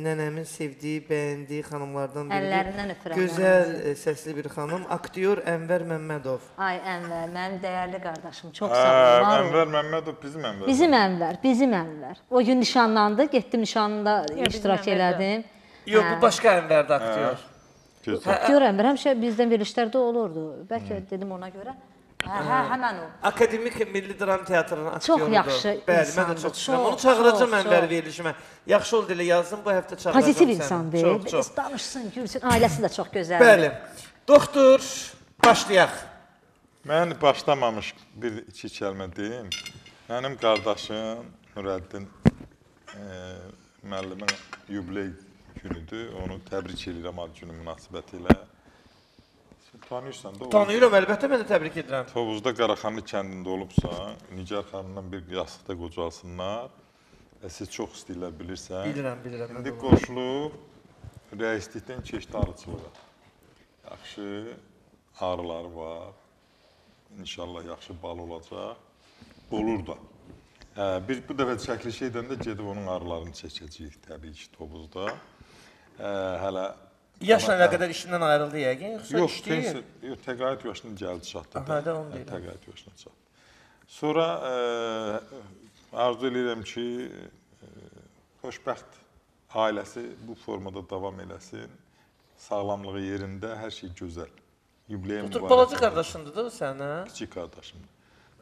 nənəmin sevdiyi, bəyəndiyi xanımlardan biridir. Əllərindən öpürəm Gözəl ə, səsli bir xanım, aktyor Ənvər Məmmədov. Ay Ənvər, mənim dəyərli qardaşım, çox Hə, sağ ol. var. Ənvər Məmmədov bizim Ənvər. Bizim Ənvər, bizim Ənvər. O gün nişanlandı, getdim nişanında bizim iştirak Ənvər elədim. Yox, Hə. bu başqa Ənvərdə aktyor. Gözəl. Görəm, həmişə bizdən verilişlərdə olurdu. Bəlkə dedim ona görə. Hə, hə, həmən o. Akademik Milli Dram Teatrının aktyorudur. yaxşı Bəli, mən də çox istəyirəm. çox, Onu çağıracağam çox, Ənvər çox. verilişimə. Yaxşı oldu elə yazdım, bu həftə çağıracağam Pozitiv səni. insandır. Çox, çox. Danışsın, gülsün. Ailəsi də çox gözəldir. Bəli. Doktor, başlayaq. Mən başlamamış bir iki kəlmə deyim. Mənim qardaşım Nurəddin e, müəllimin yubiley günüdür. Onu təbrik edirəm ad günü münasibətilə. Tanıyırsan da. Tanıyıram, əlbəttə mən də təbrik edirəm. Tovuzda Qaraxanlı kəndində olubsan, Nigar xanımdan bir yastıqda qocalsınlar. Və siz çox istəyirlər bilirsən. Bilirəm, bilirəm. İndi qoşulub rəislikdən keçdi arıçılığa. Yaxşı arıları var. İnşallah yaxşı bal olacaq. Olur da. Hə, bir bu dəfə çəkiliş edəndə gedib onun arılarını çəkəcəyik təbii ki, Tovuzda. Hə, hələ Yaşla nə qədər işindən ayrıldı yəqin, yoxsa Yox, işləyir? pensiya, yox, təqaüd yaşına gəldi çatdı. Aha, də onu Hə, deyirəm. Təqaüd yaşına çatdı. Sonra ə, arzu edirəm ki, ə, xoşbəxt ailəsi bu formada davam eləsin. Sağlamlığı yerində, hər şey gözəl. Yubileyim Otur, balaca qardaşındır da o sənin, hə? Kiçik qardaşımdır.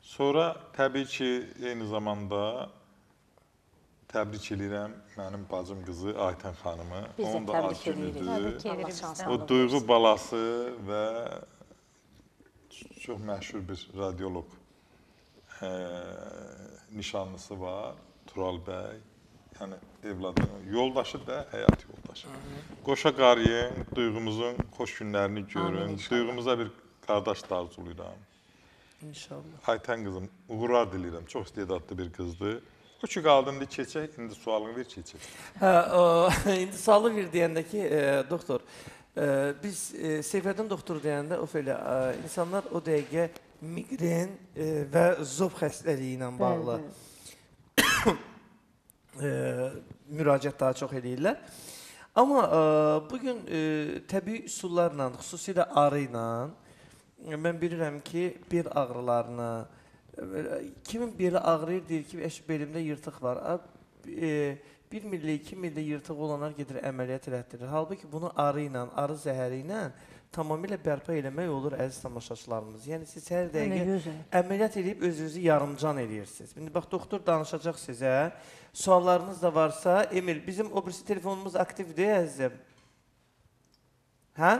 Sonra təbii ki, eyni zamanda təbrik edirəm mənim bacım qızı Aytən xanımı. Biz də Onun da təbrik ad günüdür. edirik. Təbrik edirik O duyğu balası və çox məşhur bir radioloq ə, nişanlısı var, Tural bəy. Yəni evladı, yoldaşı da həyat yoldaşı. Qoşa qarıyın, duyğumuzun xoş günlərini görün. Duyğumuza bir qardaş da arzulayıram. İnşallah. Aytən qızım, uğurlar diləyirəm. Çox istedadlı bir qızdır. Qaldı indi keçək, indi sualını ver keçək. Hə, o, indi sualı ver deyəndə ki, e, doktor, e, biz e, Seyfəddin doktor deyəndə o belə e, insanlar o dəqiqə miqren e, və zob xəstəliyi ilə bağlı e, müraciət daha çox eləyirlər. Amma e, bu gün e, təbii üsullarla, xüsusilə arı ilə e, mən bilirəm ki, bel ağrılarını e, kimin beli ağrıyır deyir ki, eş belimdə yırtıq var. A, e, 1 milli, 2 milli yırtıq olanlar gedir əməliyyat elətdirir. Halbuki bunu arı ilə, arı zəhəri ilə tamamilə bərpa eləmək olur əziz tamaşaçılarımız. Yəni siz hər dəqiqə əməliyyat edib özünüzü yarımcan eləyirsiniz. İndi bax doktor danışacaq sizə. Suallarınız da varsa, Emil, bizim o birisi telefonumuz aktivdir əzizim. Hə?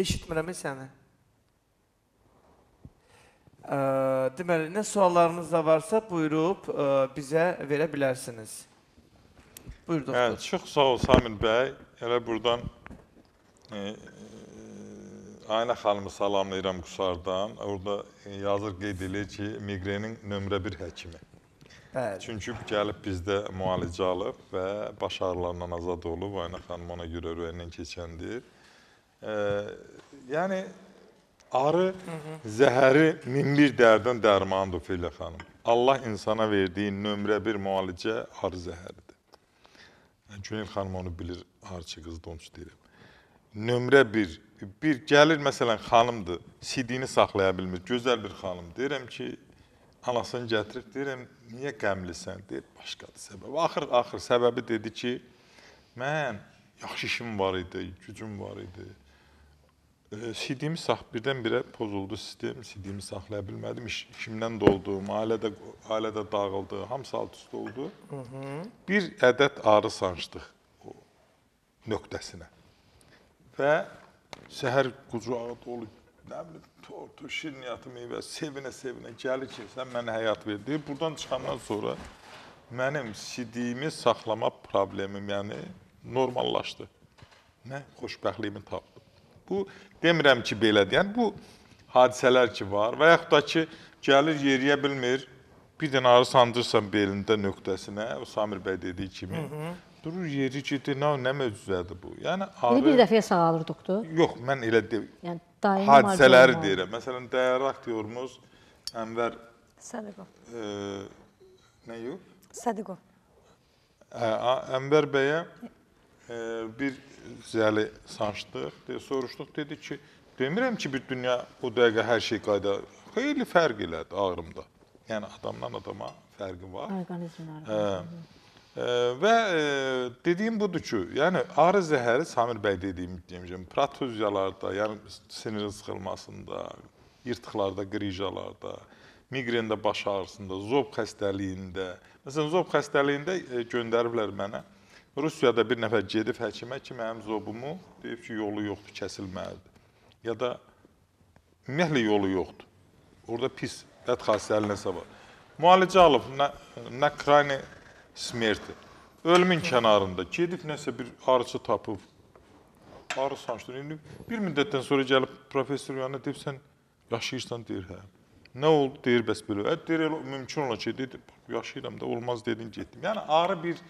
Eşitmirəm səni. Deməli, nə suallarınız da varsa buyurub ə, bizə verə bilərsiniz. Buyur doktor. Hə, çox sağ ol Samir bəy. Elə burdan e, e, Aynə xanımı salamlayıram Qusardan. Orada e, yazır qeyd edir ki, miqrenin nömrə 1 həkimi. Bəli. Çünki gəlib bizdə müalicə alıb və baş ağrılarından azad olub. Aynə xanım ona görə ürəyindən keçəndir. E, yəni arı zəhəri min bir dərdin dərmanıdır Feylə xanım. Allah insana verdiyi nömrə 1 müalicə arı zəhəridir. Günel xanım onu bilir, harçı qızdı, onun üçün deyirəm. Nömrə 1, bir gəlir məsələn xanımdır, sidiyini saxlaya bilmir, gözəl bir xanım. Deyirəm ki, anasını gətirib, deyirəm, niyə qəmlisən? Deyir, başqadır səbəb. Axır, axır səbəbi dedi ki, mən yaxşı işim var idi, gücüm var idi. Sidiyimi sax birdən-birə pozuldu sistem, sidiyimi saxlaya bilmədim, iş, işimdən doldum, ailədə ailədə dağıldı, hamısı alt üst oldu. Bir ədəd arı sancdıq o nöqtəsinə. Və səhər qucağı dolu, nə bilim, tortu, şirniyyatı, meyvə, sevinə-sevinə gəlir ki, sən mənə həyat ver deyir. Buradan çıxandan sonra mənim sidiyimi saxlama problemim, yəni normallaşdı. Nə xoşbəxtliyimi tapdım. Bu demirəm ki, belədir. Yəni bu hadisələr ki var və yaxud da ki, gəlir yeriyə bilmir. Bir dənə arı sancırsan belində nöqtəsinə, o Samir bəy dediyi kimi. Durur yeri gedir, nə nə möcüzədir bu. Yəni İndi bir arı dəfəyə sağalır doktor. Yox, mən elə de Yəni daimi hadisələri deyirəm. Məsələn, dəyərli aktyorumuz Ənvər Sadiqov. e, nə yox? Sadiqov. Hə, A- Ənvər bəyə e, bir zəli sancdıq, deyə soruşduq, dedi ki, demirəm ki, bir dünya o dəqiqə hər şey qayda. Xeyli fərq elədi ağrımda. Yəni adamdan adama fərqi var. orqanizmləri. Hə. E, və e, dediyim budur ki, yəni arı zəhəri Samir bəy dediyim demişəm, protuziyalarda, yəni sinirin sıxılmasında, yırtıqlarda, qrijalarda, miqrendə, baş ağrısında, zob xəstəliyində. Məsələn, zob xəstəliyində e, göndəriblər mənə. Rusiyada bir nəfər gedib həkimə ki, mənim zobumu deyib ki, yolu yoxdur, kəsilməlidir. Ya da ümumiyyətlə yolu yoxdur. Orada pis ət xassəli nəsə var. Müalicə alıb, nə, nə krayni smerti. Ölümün kənarında gedib nəsə bir arıçı tapıb, arı sancdı. İndi bir müddətdən sonra gəlib professor yanına deyib, sən yaşayırsan, deyir, hə. Nə oldu, deyir, bəs belə. Ə, deyir, elə mümkün ola ki, dedi, yaşayıram da, olmaz dedin, getdim. Yəni, arı bir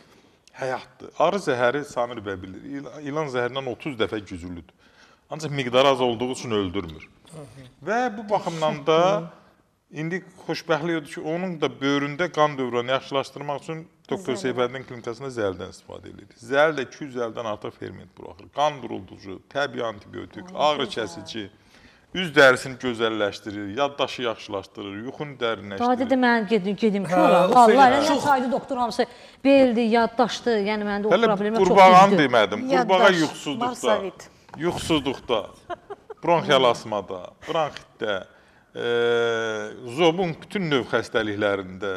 həyatdır. Arı zəhəri Samir bəy bilir. İl- İlan zəhərindən 30 dəfə güclüdür. Ancaq miqdarı az olduğu üçün öldürmür. Və bu baxımdan da indi xoşbəxtlik odur ki, onun da böyründə qan dövranı yaxşılaşdırmaq üçün doktor Seyfəddin klinikasında zəldən istifadə edilir. Zəl də 250-dən artıq ferment buraxır. Qan duruldurucu, təbii antibiotik, ağrı kəsici, üz dərisini gözəlləşdirir, yaddaşı yaxşılaşdırır, yuxunu dərinləşdirir. Daha dedim mən gedim gedim ki, ora. Vallahi nə saydı doktor hamısı beldi, yaddaşdı. Yəni məndə o Hələ problemlər çox qurbağanı düzdür. demədim. Qurbağa yuxusuzluqda, yuxusuzluqda, bronxial asmada, bronxitdə, e, zobun bütün növ xəstəliklərində,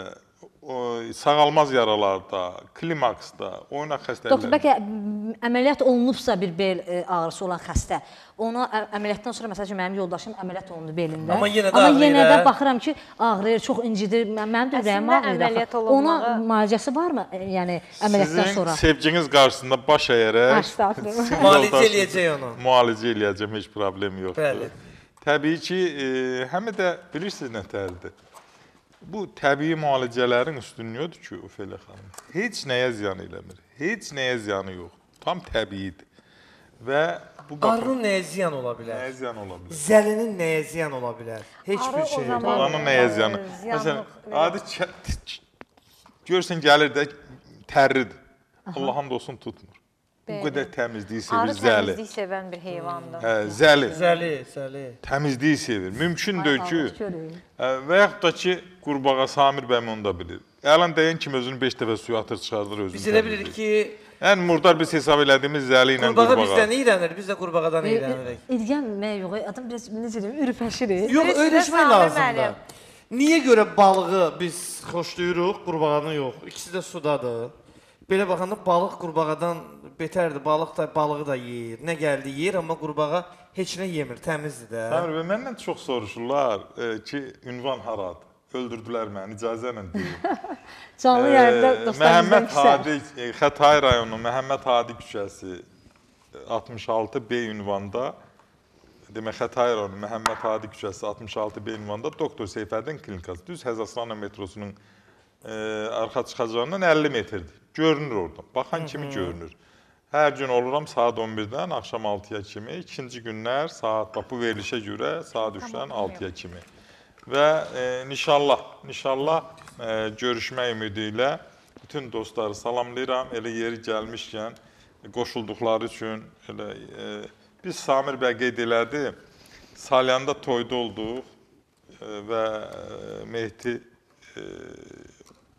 sağalmaz yaralarda, klimaksda, oynaq Doktor, xəstəliklərində. bəlkə m, əməliyyat olunubsa bir bel e, ağrısı olan xəstə, ona əməliyyatdan sonra məsəl üçün mənim yoldaşım əməliyyat olundu belində. Amma yenə də Amma ağrıyır, yenə də hə? baxıram ki, ağrıyır, çox incidir. Mən- Mənim də ürəyim ağrıyır. Ona müalicəsi varmı? E, Yəni əməliyyatdan Sizin sonra. sevginiz qarşısında baş əyərək sizin Müalicə eləyəcək onu. Müalicə eləyəcəm, heç problem yoxdur. Bəli. Təbii ki, e, həm də bilirsiniz nə tərdir? Bu təbii müalicələrin üstünlüyüdür ki, Ofelia xanım. Heç nəyə ziyan eləmir. Heç nəyə ziyanı yox. Tam təbiidir. Və bu baxım Arının nəyə ziyan ola bilər? nəyə ziyan ola bilər? Zəlinin nəyə ziyan ola bilər? Heç Arı bir o şey yox. zaman- Bağanın nəyə ziyanı? Ziyanlıq Məsələn, verər. adi kə- görsən gəlir də tərridir. Allah hamd olsun tutmur. Bu Bəli. qədər təmizliyi sevir Arı zəli. təmizlik sevən bir heyvandır. Hə, zəli. Zəli, zəli. Təmizliyi sevir. Mümkündür ki, görürük. ə, və yaxud da ki, qurbağa Samir bəy onu da bilir. Əlan deyən kimi özünü 5 dəfə suya atır, çıxardır özünü. Biz elə bilirik ki, Ən murdar biz hesab elədiyimiz zəli ilə qurbağa qurbağa. bizdən iyrənir, biz də qurbağadan iyrənirik. İlgənmək yox, adam biraz necə deyim, ürpəşirik. Yox, öyrəşmək lazımdır. Niyə görə balığı biz xoşlayırıq, qurbağanı yox? İkisi də sudadır. Belə baxanda balıq qurbağadan betərdir. Balıq da balığı da yeyir. Nə gəldi yeyir, amma qurbağa heç nə yemir, təmizdir də. Samir bəy məndən çox soruşurlar e, ki, ünvan haradır? Öldürdülər məni, icazə ilə deyim. Canlı yayında Ee, dostlarımızdan Məhəmməd. Hadi, e, Xətai rayonu Məhəmməd Hadi küçəsi e, 66B ünvanda demək Xətai rayonu Məhəmməd Hadi küçəsi 66B ünvanda Doktor Seyfəddin klinikası düz Həzaslanə metrosunun e, arxa çıxacağından 50 metrdir. Görünür oradan. Baxan kimi görünür. Hər gün oluram saat 11-dən axşam 6-ya kimi, ikinci günlər saat bax bu verilişə görə saat 3-dən 6-ya kimi. Və e, inşallah, inşallah e, görüşmək ümidi ilə bütün dostları salamlayıram. Elə yeri gəlmişkən qoşulduqları üçün elə e, biz Samir bəy qeyd elədi. Salyanda toyda olduq e, və e, Mehdi e,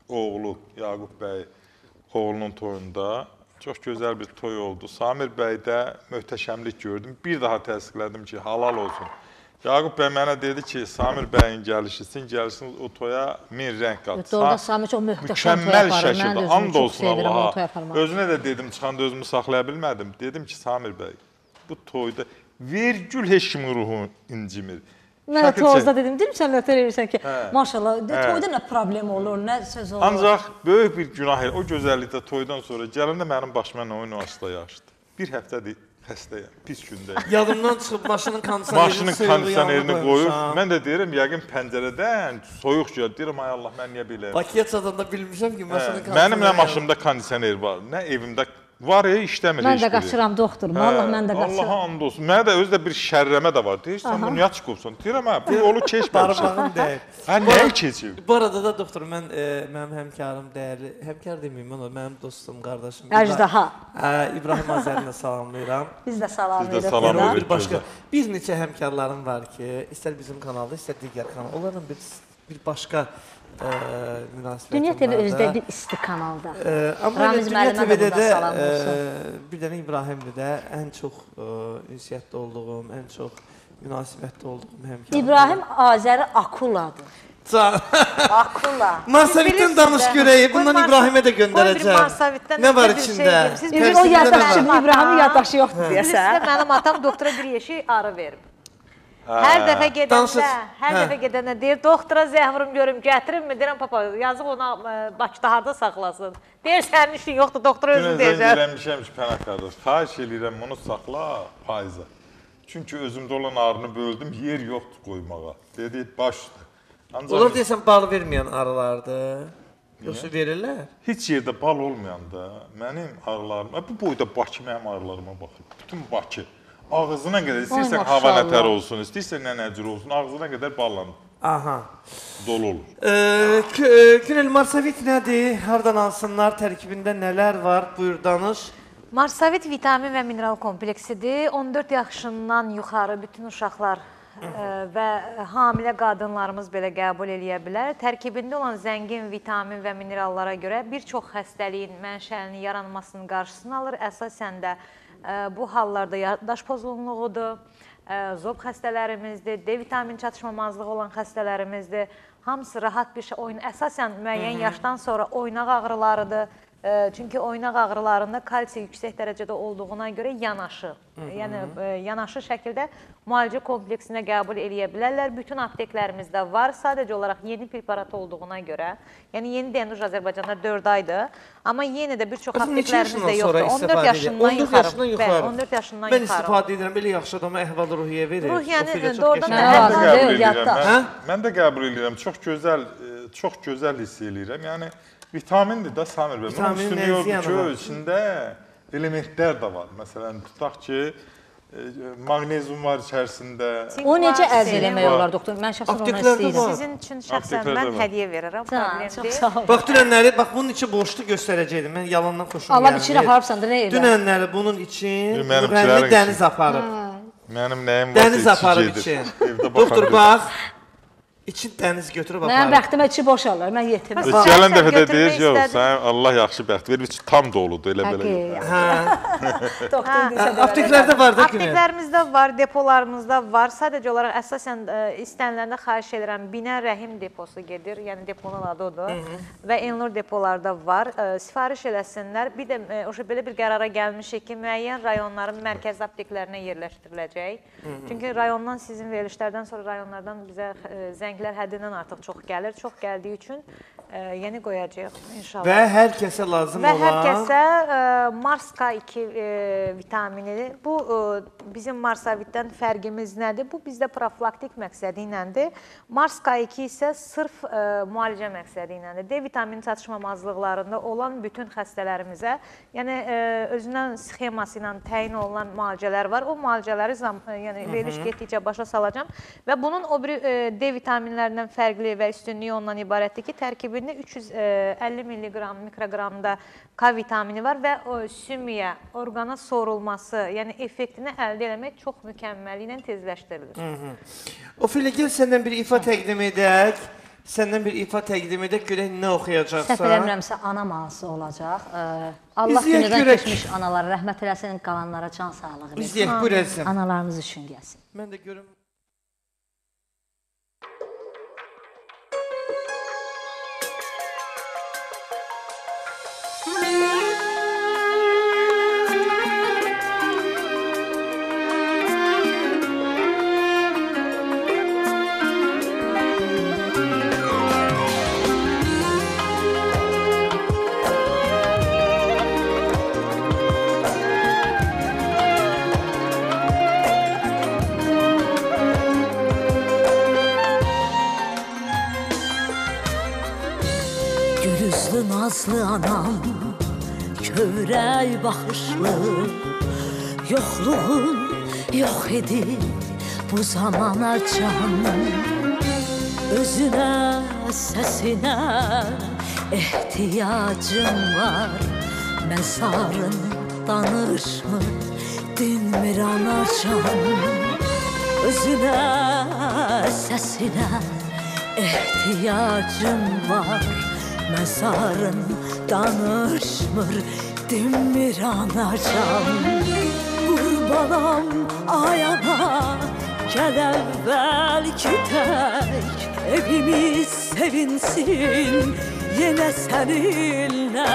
oğlu Yaqub bəy oğlunun toyunda çox gözəl bir toy oldu. Samir bəydə möhtəşəmlik gördüm. Bir daha təsdiqlədim ki, halal olsun. Yaqub bəy mənə dedi ki, Samir bəyin gəlişi, sizin gəlişiniz o toya min rəng qatdı. Doğrudan Sa- Sami çox möhtəşəm toy aparır. Mən də şəkildə, özümü and çox sevirəm o toy Allaha. aparmağı. Özünə də dedim, çıxanda özümü saxlaya bilmədim. Dedim ki, Samir bəy, bu toyda vergül heç kimin ruhu incimir. Mən tovuzda dedim, deyim sən nətər edirsən ki, Hə. maşallah, Hə. toyda nə problem olur, nə söz olur. Ancaq böyük bir günah elə. O gözəllikdə toydan sonra gələndə mənim başıma nə oyun açdı yaşdı. Bir həftədir xəstəyəm, pis gündəyəm. Yadımdan çıxıb maşının kondisionerini Maşının kondisionerini qoymuşam. mən də deyirəm, yəqin pəncərədən soyuq gəlir. Deyirəm, ay Allah, mən niyə belə? Bakıya çatanda bilmişəm ki, maşının Hə, kondisioneri. Mənim nə maşınımda kondisioner var, nə evimdə var, e, işləmir Mən heç də biri. qaçıram doktor, vallah mən də qaçıram. and olsun. Mənə də özdə bir şərrəmə də var. Deyirsən, bu niyə çıxıbsan? Deyirəm, hə, bu yolu keçməmişəm. Barmağım dəyib. Hə, nəyi keçib? Bu arada da doktor mən e, mənim həmkarım dəyərli, həmkar deməyim mən o mənim dostum, qardaşım. Əjdaha. Hə, İbrahim Azərini salamlayıram. Biz də salam Biz də veririk. salam veririk. Bir başqa bir neçə həmkarlarım var ki, istər bizim kanalda, istər digər kanal. Onlarla bir bir başqa münasibətim Dünya TV özdə bir isti kanalda. E, amma Ramiz Dünya TV-də də e, bir dənə İbrahimdir də ən çox e, ünsiyyətdə olduğum, ən çox münasibətdə olduğum həmkarım. İbrahim Azəri Akuladır. Can. Akula. Marsavitdən danış görək. Bundan İbrahimə də göndərəcəm. Nə var şey içində? deyim. Siz o yaddaşı? İbrahim'in yaddaşı yoxdur deyəsən. mənim atam doktora bir yeşik arı verib. Hər Hə. dəfə gedəndə, hər hə. dəfə gedəndə deyir, doktora zəhvrum görüm, gətirinmi? Deyirəm, papa, yazıq ona ə, Bakıda harda saxlasın. Deyir, sənin işin yoxdur, doktor özü Dünən zəng deyəcək. eləmişəm ki, Pənah qardaş, xahiş eləyirəm bunu saxla payıza. Çünki özümdə olan arını böldüm, yer yoxdur qoymağa. Dedi, başdır. Ancaq Onlar deyəsən bal verməyən arılardır. Yoxsa verirlər? heç yerdə bal olmayanda mənim arılarım, bu boyda Bakı mənim arılarıma baxır. Bütün Bakı ağzına qədər istəyirsən hava nətər olsun, istəyirsən nə nəcür olsun, ağzına qədər balla Aha. dolu olur. Kü- Günel Marsavit nədir? Hardan alsınlar? Tərkibində nələr var? Buyur danış. Marsavit vitamin və mineral kompleksidir. 14 yaşından yuxarı bütün uşaqlar ə, və hamilə qadınlarımız belə qəbul eləyə bilər. Tərkibində olan zəngin vitamin və minerallara görə bir çox xəstəliyin mənşəlinin yaranmasının qarşısını alır. Əsasən də bu hallarda yaddaş pozğunluğudur, zob xəstələrimizdir, D vitamin çatışmamazlığı olan xəstələrimizdir. Hamısı rahat bir şey oyun əsasən müəyyən yaşdan sonra oynaq ağrılarıdır. Çünki oynaq ağrılarında kalsiy yüksək dərəcədə olduğuna görə yanaşı, yəni ə, yanaşı şəkildə müalicə kompleksinə qəbul eləyə bilərlər. Bütün apteklərimizdə var, sadəcə olaraq yeni preparat olduğuna görə. Yəni yeni deyəndə uj Azərbaycanda 4 aydır, amma yenə də bir çox apteklərimizdə yoxdur. 14 istifadə edir? yaşından 14 yuxarı. yaşından Bəli, yuxarı. 14 yaşından Mən yuxarı. istifadə edirəm. Belə yaxşı adama əhval-ruhiyyə verir. Ruhiyyəni, doğrudan Nə Mən də qəbul edirəm. yaddaş. Hə? Mən, mən də qəbul edirəm. Çox gözəl, e, çox gözəl hiss eləyirəm. Yəni vitamindir də Samir bəy. Bunun üstünü yoxdur ki, var? içində elementlər də var. Məsələn, tutaq ki, e, maqnezium var içərisində. O necə var, selen eləmək var. olar doktor? Mən şəxsən onu istəyirəm. var. Sizin üçün şəxsən mən var. hədiyyə verirəm, Sağ, problem çox deyil. sağ ol. Bax dünənləri, bax bunun içi boşluq göstərəcəkdim. Mən yalandan xoşum Allah içinə aparıbsan da nə elə? Dünənləri bunun için müğənni dəniz aparıb. Mənim nəyim varsa Dəniz aparıb içi için. Doktor bax. İçin dəniz götürüb Mənim aparıb. bəxtimə içi boşalır. Mən yetim. Bax, Gələn dəfə də deyir, yox, sən Allah yaxşı bəxt verir, içi tam doludur, elə belə yox. Hə. Doktor desə də. Apteklərdə var da günə. Apteklərimizdə var, depolarımızda var. Sadəcə olaraq əsasən ə, istənilənə xahiş edirəm, Binə Rəhim deposu gedir. Yəni deponun adı odur. Və Elnur depolarda var. Ə, Sifariş eləsinlər. Bir də ə, o şey belə bir qərara gəlmişik ki, müəyyən rayonların mərkəzi apteklərinə yerləşdiriləcək. Çünki rayondan sizin verilişlərdən sonra rayonlardan bizə ə, zənglər həddindən artıq çox gəlir. Çox gəldiyi üçün yeni qoyacağıq inşallah. Və hər kəsə lazım Və olan hər kəsə ə, Mars K2 ə, vitamini, bu ə, bizim Marsavitdən fərqimiz nədir? Bu bizdə profilaktik məqsədi iləndir. Mars K2 isə sırf ə, müalicə məqsədi iləndir. D vitamini çatışmamazlıqlarında olan bütün xəstələrimizə, yəni ə, özündən sxeması ilə təyin olunan müalicələr var. O müalicələri zam, ə, yəni veriliş getdikcə başa salacağam və bunun o biri ə, D vitaminlərindən fərqli və üstünlüyü ondan ibarətdir ki, tərkibində 350 mq mikroqramda K vitamini var və o sümüyə, orqana sorulması, yəni effektini əldə etmək çox mükəmməli ilə tezləşdirilir. O filə gəl səndən bir ifa təqdim edək. Səndən bir ifa təqdim edək, görək nə Səhv oxuyacaqsan. eləmirəmsə ana mahnısı olacaq. Ə, Allah günüdən görək. keçmiş analara rəhmət eləsin, qalanlara can sağlığı versin. İzləyək bu rəsm. Analarımız üçün gəlsin. Mən də görüm. Nazlı anam Kövrək baxışlı Yoxluğun yox idi Bu zamana can Özünə, səsinə ehtiyacım var. Məzarın danışmır dinmir anacan Özünə, səsinə ehtiyacım var Məzarın danışmır dinmir anacan. Qurbanam ayana Gəl əvvəlki tək Evimiz sevinsin. Yenə səninlə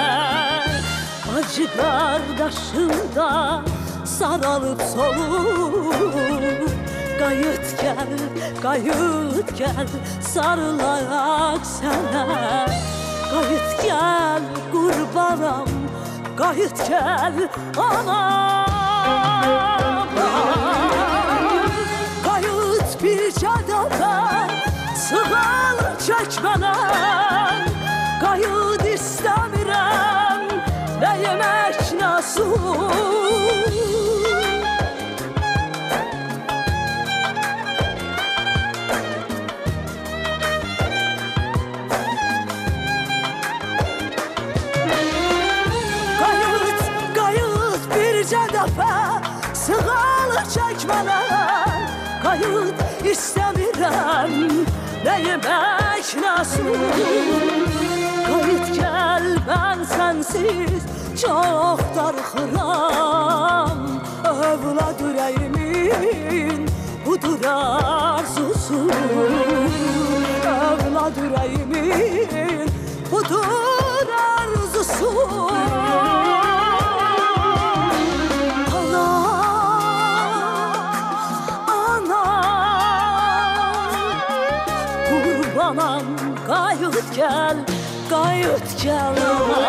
Acı qardaşım da Saralıb solub Qayıt gəl, qayıt gəl Sarılaraq sənə Qayıt gəl qurbanam Qayıt gəl anam. Qayıt bir cədəfə Sığal çək çək mənə Qayıt istəmirəm Nə yemək, nə su Qayıt gəl, mən sənsiz Çox darıxıram Övlad ürəyimin Budur arzusu Övlad ürəyimin Budur arzusu qayıt gəl Qayıt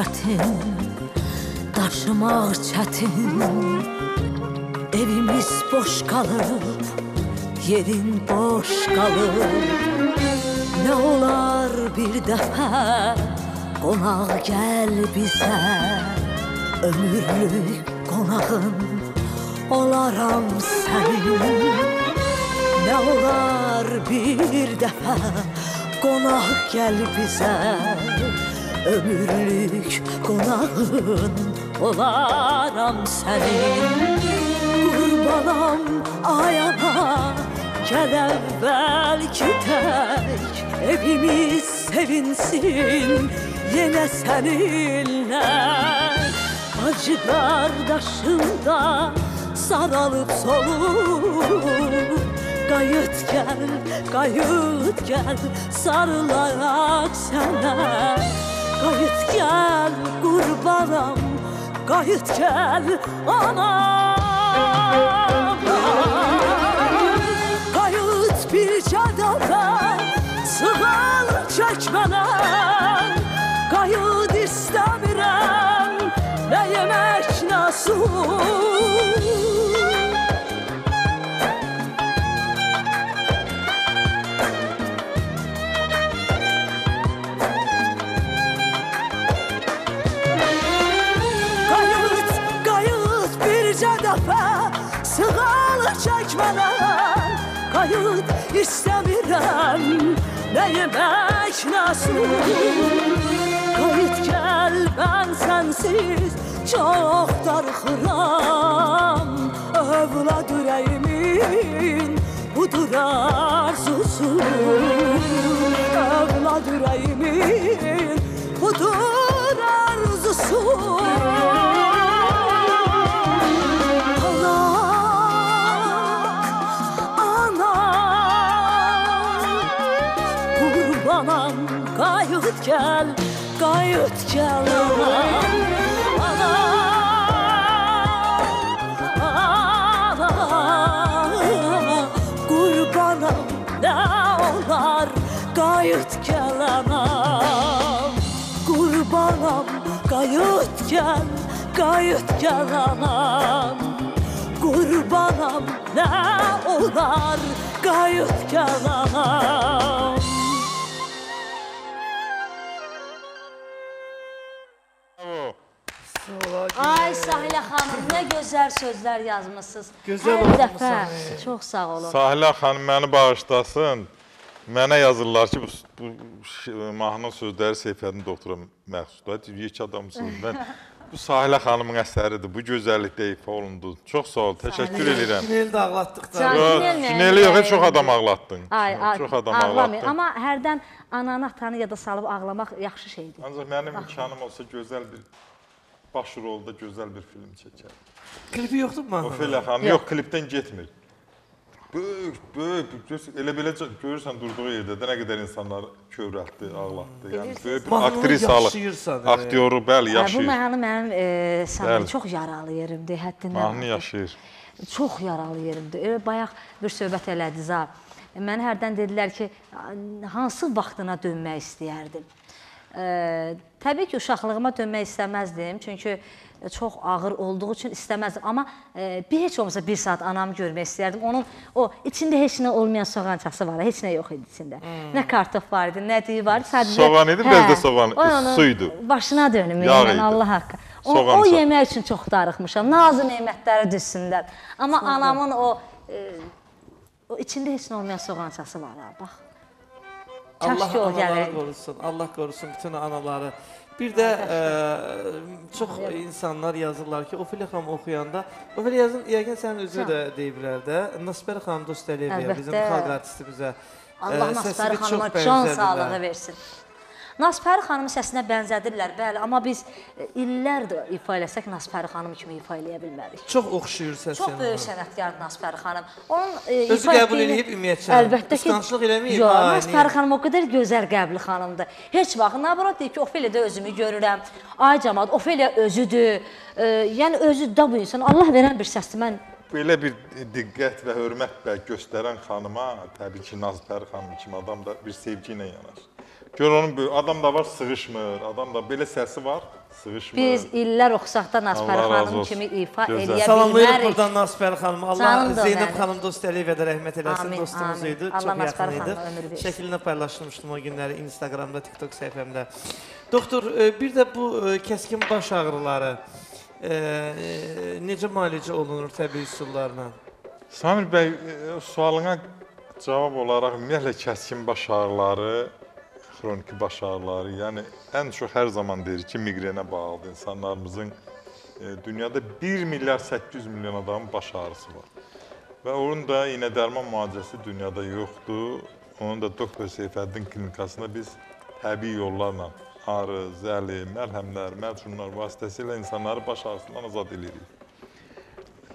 Həsrətin Daşımaq çətin Evimiz boş qalır Yerin boş qalır Nə olar bir dəfə Qonaq gəl bizə Ömürlük qonağın Olaram sənin Nə olar bir dəfə qonaq gəl bizə Ömürlük qonağın olaram sənin Qurbanam ayana gəl əvvəlki tək Evimiz sevinsin. Yenə səninlə Acı qardaşında saralıb solub Qayıt gəl, qayıt gəl, sarılaraq sənə Qayıt gəl, qurbanam, qayıt gəl, anam. Qayıt bir cədəfə, sığal çək mənə Qayıt istəmirəm, nə yemək, bircə dəfə Sığal çək mənə Qayıt istəmirəm Nə yemək, nə su Qayıt gəl, mən sənsiz Çox darıxıram Övlad ürəyimin Budur arzusu. Övlad ürəyimin Budur arzusu qayıt gəl Qayıt gəl anam Ana Ana Qurbanam nə olar Qayıt gəl anam Qurbanam qayıt gəl Qayıt gəl anam Qurbanam nə olar Qayıt gəl anam gözəl sözlər yazmısınız. Gözəl Hər dəfə. Çox sağ olun. Sahilə xanım məni bağışlasın. Mənə yazırlar ki, bu, bu mahnının sözləri Seyfəddin doktora məxsusdur. Yekə adamsınız. Mən Bu Sahilə xanımın əsəridir. Bu gözəllikdə ifa olundu. Çox sağ ol. Təşəkkür edirəm. Günel də ağlatdıq da. Güneli yox, çox adam ağlatdın. Ay, ay, Çox adam ağlatdın. Amma hərdən ananı, atanı yada salıb ağlamaq yaxşı şeydir. Ancaq mənim imkanım olsa gözəl bir baş rolda gözəl bir film çəkər. Klipi yoxdur mu? Ofelia xanım yox, klipdən getmir. Böyük, böyük, elə belə görürsən durduğu yerdə də nə qədər insanlar kövrəltdi, ağlatdı. Yəni böyük bir Mahnını aktrisalı, yaşayırsan, yəni. aktyoru bəli Hə, Bu yaşayır. mənim e, Bəli. çox yaralı yerimdir, həddindən. Mahnı yaşayır. Çox yaralı yerimdir. Elə bayaq bir söhbət elədi za. Mənə hərdən dedilər ki, hansı vaxtına dönmək istəyərdim. Təbii ki, uşaqlığıma dönmək istəməzdim, çünki çox ağır olduğu üçün istəməzdim. Amma e, bir heç olmasa bir saat anamı görmək istəyərdim. Onun o içində heç nə olmayan soğançası var, heç nə yox idi içində. Nə kartof var idi, nə düyü var idi, sadəcə Soğan idi, biraz da soğan, o onun su idi. Başına dönüm, idi. Allah haqqı. O, Soğan o yemək üçün çox darıxmışam. Nazı nemətləri düşsünlər. Amma anamın o e, o içində heç nə olmayan soğançası var ha, bax. Allah o gəlir. qorusun. Allah qorusun bütün anaları. Bir də ə, çox insanlar yazırlar ki, Ofelia xanım oxuyanda, Ofelia yazın, yəqin sənin özü də deyiblər də, Nasper xanım Dostəliyev bizim xalq artistimizə. Allah səsini çox xanıma can sağlığı versin. Nasfəri xanımın səsinə bənzədirlər, bəli, amma biz e, illərdir ifa eləsək Nasfəri xanım kimi ifa eləyə bilmərik. Çox oxşuyur səsinə. Çox böyük sənətkardır Nasfəri xanım. Onun e, Özü ifa qəbul eləyib ümumiyyətlə. Əlbəttə ki. Qısqanclıq eləməyib, Yox, niyə? xanım o qədər gözəl qəlbli xanımdır. Heç vaxt nabrot deyir ki, Ofeliya özümü görürəm. Ay cəmaət, Ofeliya özüdür. E, yəni özü də bu insan Allah verən bir səsdir. Mən Belə bir diqqət və hörmət və göstərən xanıma, təbii ki, Nazpər xanım kimi adam da bir sevgi ilə yanaşır. Gör onun adam da var, sığışmır. Adam da belə səsi var, sığışmır. biz illər oxusaq da Nasfəri xanım kimi ifa Gözəl. eləyə Salamlayırıq bilmərik. buradan Nasper xanım. Allah Zeynəb xanım Dostəliyevə də rəhmət eləsin. Amin, Dostumuz amin. idi. Allah Çox yaxın idi. Şəklini paylaşmışdım o günləri Instagramda, TikTok səhifəmdə. Doktor, e, bir də bu e, kəskin baş ağrıları e, necə müalicə olunur təbii üsullarla? Samir bəy, sualına cavab olaraq ümumiyyətlə kəskin baş ağrıları, xroniki baş ağrıları, yəni ən çox hər zaman deyir ki, miqrenə bağlıdır. İnsanlarımızın e, dünyada 1 milyar 800 milyon adamın baş ağrısı var. Və onun da iynə dərman müalicəsi dünyada yoxdur. Onun da doktor Seyfəddin klinikasında biz təbii yollarla ağrı, zəli, məlhəmlər, mərcunlar vasitəsilə insanları baş ağrısından azad edirik.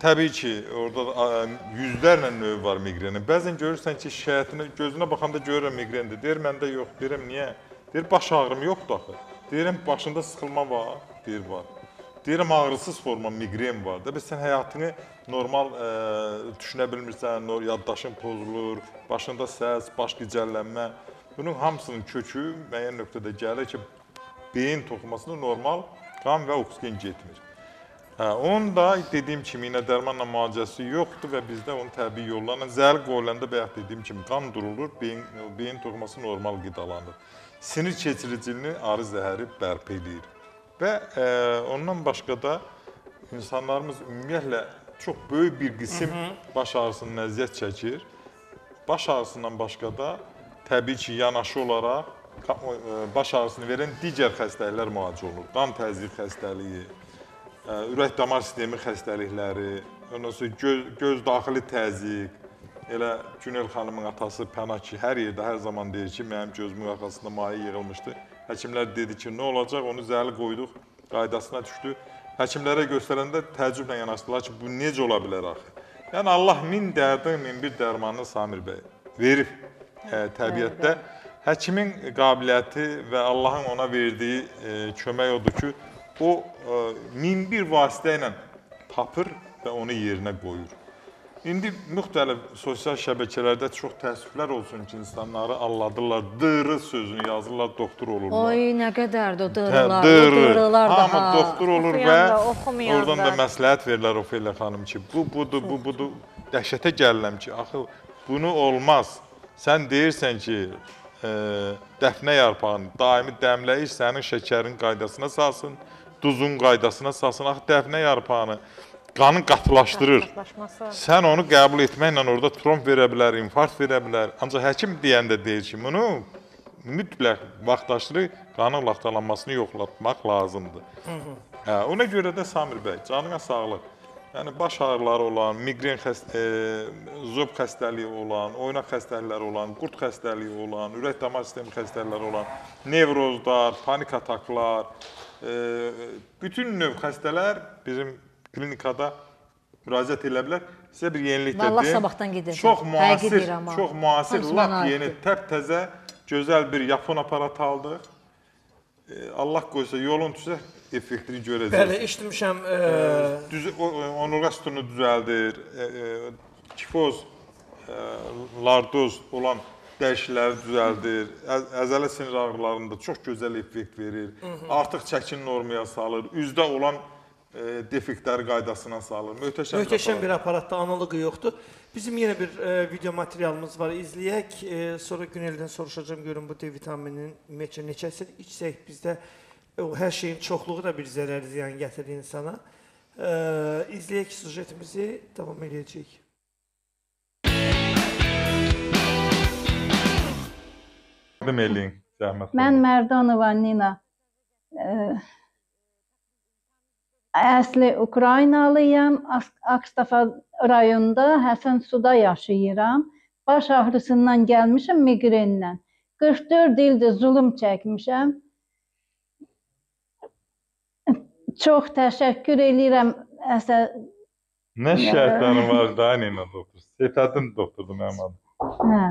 Təbii ki, orada yüzlərlə növ var miqrenin. Bəzən görürsən ki, şikayətini gözünə baxanda görürəm miqrendir. Deyir məndə yox. Deyirəm niyə? Deyir baş ağrım yoxdur axı. Deyirəm başında sıxılma var. Deyir var. Deyirəm ağrısız forma miqren var. Da sən həyatını normal ə, düşünə bilmirsən, yaddaşın pozulur, başında səs, baş gicəllənmə. Bunun hamısının kökü müəyyən nöqtədə gəlir ki, beyin toxumasında normal qan və oksigen getmir. Hə, onun da dediyim kimi iynə dərmanla müalicəsi yoxdur və bizdə onun təbii yollarla zəhər qoyulanda bayaq dediyim kimi qan durulur, beyin beyin toxuması normal qidalanır. Sinir keçiriciliyini arı zəhəri bərpa eləyir. Və e, ondan başqa da insanlarımız ümumiyyətlə çox böyük bir qism baş ağrısından əziyyət çəkir. Baş ağrısından başqa da təbii ki, yanaşı olaraq e, baş ağrısını verən digər xəstəliklər müalicə olunur. Qan təzyiq xəstəliyi, ə, ürək damar sistemi xəstəlikləri, ondan sonra göz, göz daxili təzyiq. Elə Günel xanımın atası Pənah ki, hər yerdə hər zaman deyir ki, mənim gözümün arxasında maye yığılmışdı. Həkimlər dedi ki, nə olacaq? Onu zəhərli qoyduq, qaydasına düşdü. Həkimlərə göstərəndə təəccüblə yanaşdılar ki, bu necə ola bilər axı? Yəni Allah min dərdin, min bir dərmanını Samir bəy verib ə, təbiətdə. Həkimin qabiliyyəti və Allahın ona verdiyi ə, kömək odur ki, o ə, min bir vasitə ilə tapır və onu yerinə qoyur. İndi müxtəlif sosial şəbəkələrdə çox təəssüflər olsun ki, insanları alladırlar, dırı sözünü yazırlar, doktor olurlar. Oy, nə qədər də o Hə, dırılar, o dırı. dırılar da Hamı ha. doktor olur və oradan da məsləhət verirlər Ofeliya xanım ki, bu budur, bu budur. Dəhşətə gəlirəm ki, axı bunu olmaz. Sən deyirsən ki, e, dəfnə yarpağını daimi dəmləyir, sənin şəkərin qaydasına salsın, duzun qaydasına salsın. Axı dəfnə yarpağını qanı qatılaşdırır. Sən onu qəbul etməklə orada tromb verə bilər, infarkt verə bilər. Ancaq həkim deyəndə deyir ki, bunu mütləq vaxtaşırı qanın laxtalanmasını yoxlatmaq lazımdır. Hə, ona görə də Samir bəy, canına sağlıq. Yəni baş ağrıları olan, miqren xəst e, zob xəstəliyi olan, oynaq xəstəlikləri olan, qurt xəstəliyi olan, ürək damar sistemi xəstəlikləri olan, nevrozlar, panik ataklar, bütün növ xəstələr bizim klinikada müraciət edə bilər. Sizə bir yenilik Vallahi deyim. sabahdan gedəcəm. Çox müasir, çox müasir, lap yeni, təp-təzə, gözəl bir yapon aparatı aldıq. Allah qoysa yolun düşsə effektini görəcəksiniz. Bəli, eşitmişəm. E, Düz onurğa sütunu düzəldir. E, e, kifoz, e, lardoz olan dəyişiklikləri düzəldir. Əz- Əzələ sinir ağrılarında çox gözəl effekt verir. Artıq çəkini normaya salır. Üzdə olan e, defektləri qaydasına salır. Möhtəşəm. möhtəşəm bir aparat. aparatda analoqu yoxdur. Bizim yenə bir e, video materialımız var. İzləyək. E, sonra Güneldən soruşacağam görüm bu D vitamininin ümumiyyətcə neçəsini içsək bizdə o hər şeyin çoxluğu da bir zərər ziyan gətirir insana. E, izləyək sujetimizi davam edəcəyik. Yardım eləyin. Zəhmət Mən. Mərdanova Nina. Əsli Ukraynalıyam. As- Akstafa rayonunda Həsən Suda yaşayıram. Baş ağrısından gəlmişəm miqrenlə. 44 ildir zulm çəkmişəm. Çox təşəkkür eləyirəm əsə Nə şikayətlərin var da, Nina doktor? Seyfəddin doktordur mənim adım. hə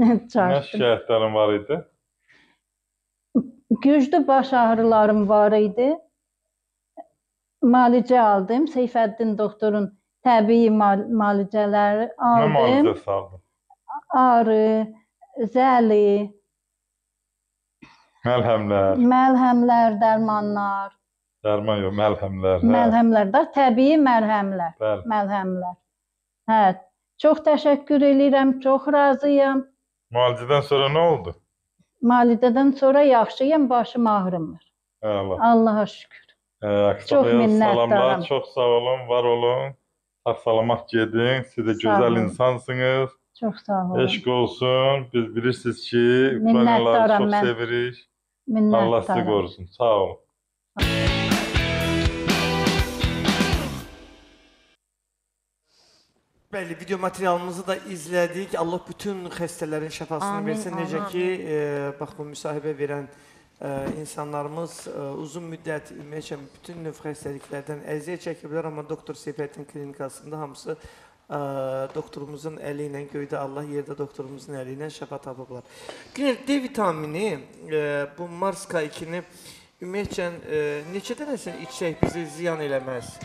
Nə çağırdım. şikayətlərin var idi? Güclü baş ağrılarım var idi. Müalicə aldım. Seyfəddin doktorun təbii müal- müalicələri Nə aldım. müalicəsi aldın? Ağrı, zəli, Məlhəmlər, məlhəmlər, dərmanlar, dərman yox, məlhəmlər. Hə, məlhəmlər də təbii məlhəmlər, bəli. məlhəmlər. Hə, çox təşəkkür eləyirəm, çox razıyam. Müalicədən sonra nə oldu? Müalicədən sonra yaxşıyam, başım ağrımır. Allah. Allah'a şükür. Ə, Çox Akstafaya minnətdaram. salamlar. Çox sağ olun, var olun. Sağ salamat gedin. Siz də Sağ gözəl olun. insansınız. Çox sağ olun. Eşq olsun. Biz bilirsiniz ki, Minnətdaram Ukraynalıları çox mən. sevirik. Allah sizi Minnətdaram. qorusun. Sağ olun. Bəli, video materialımızı da izlədik. Allah bütün xəstələrin şəfasını Amin, versin. Necə amin, ki, e, bax bu müsahibə verən e, insanlarımız e, uzun müddət ümumiyyətlə bütün növ xəstəliklərdən əziyyət çəkiblər, amma doktor Seyfəddin klinikasında hamısı e, doktorumuzun əli ilə göydə Allah yerdə doktorumuzun əli ilə şəfa tapıblar. Günel D vitamini e, bu Mars K2-ni ümumiyyətlə e, neçə dənəsini içsək bizi ziyan eləməz?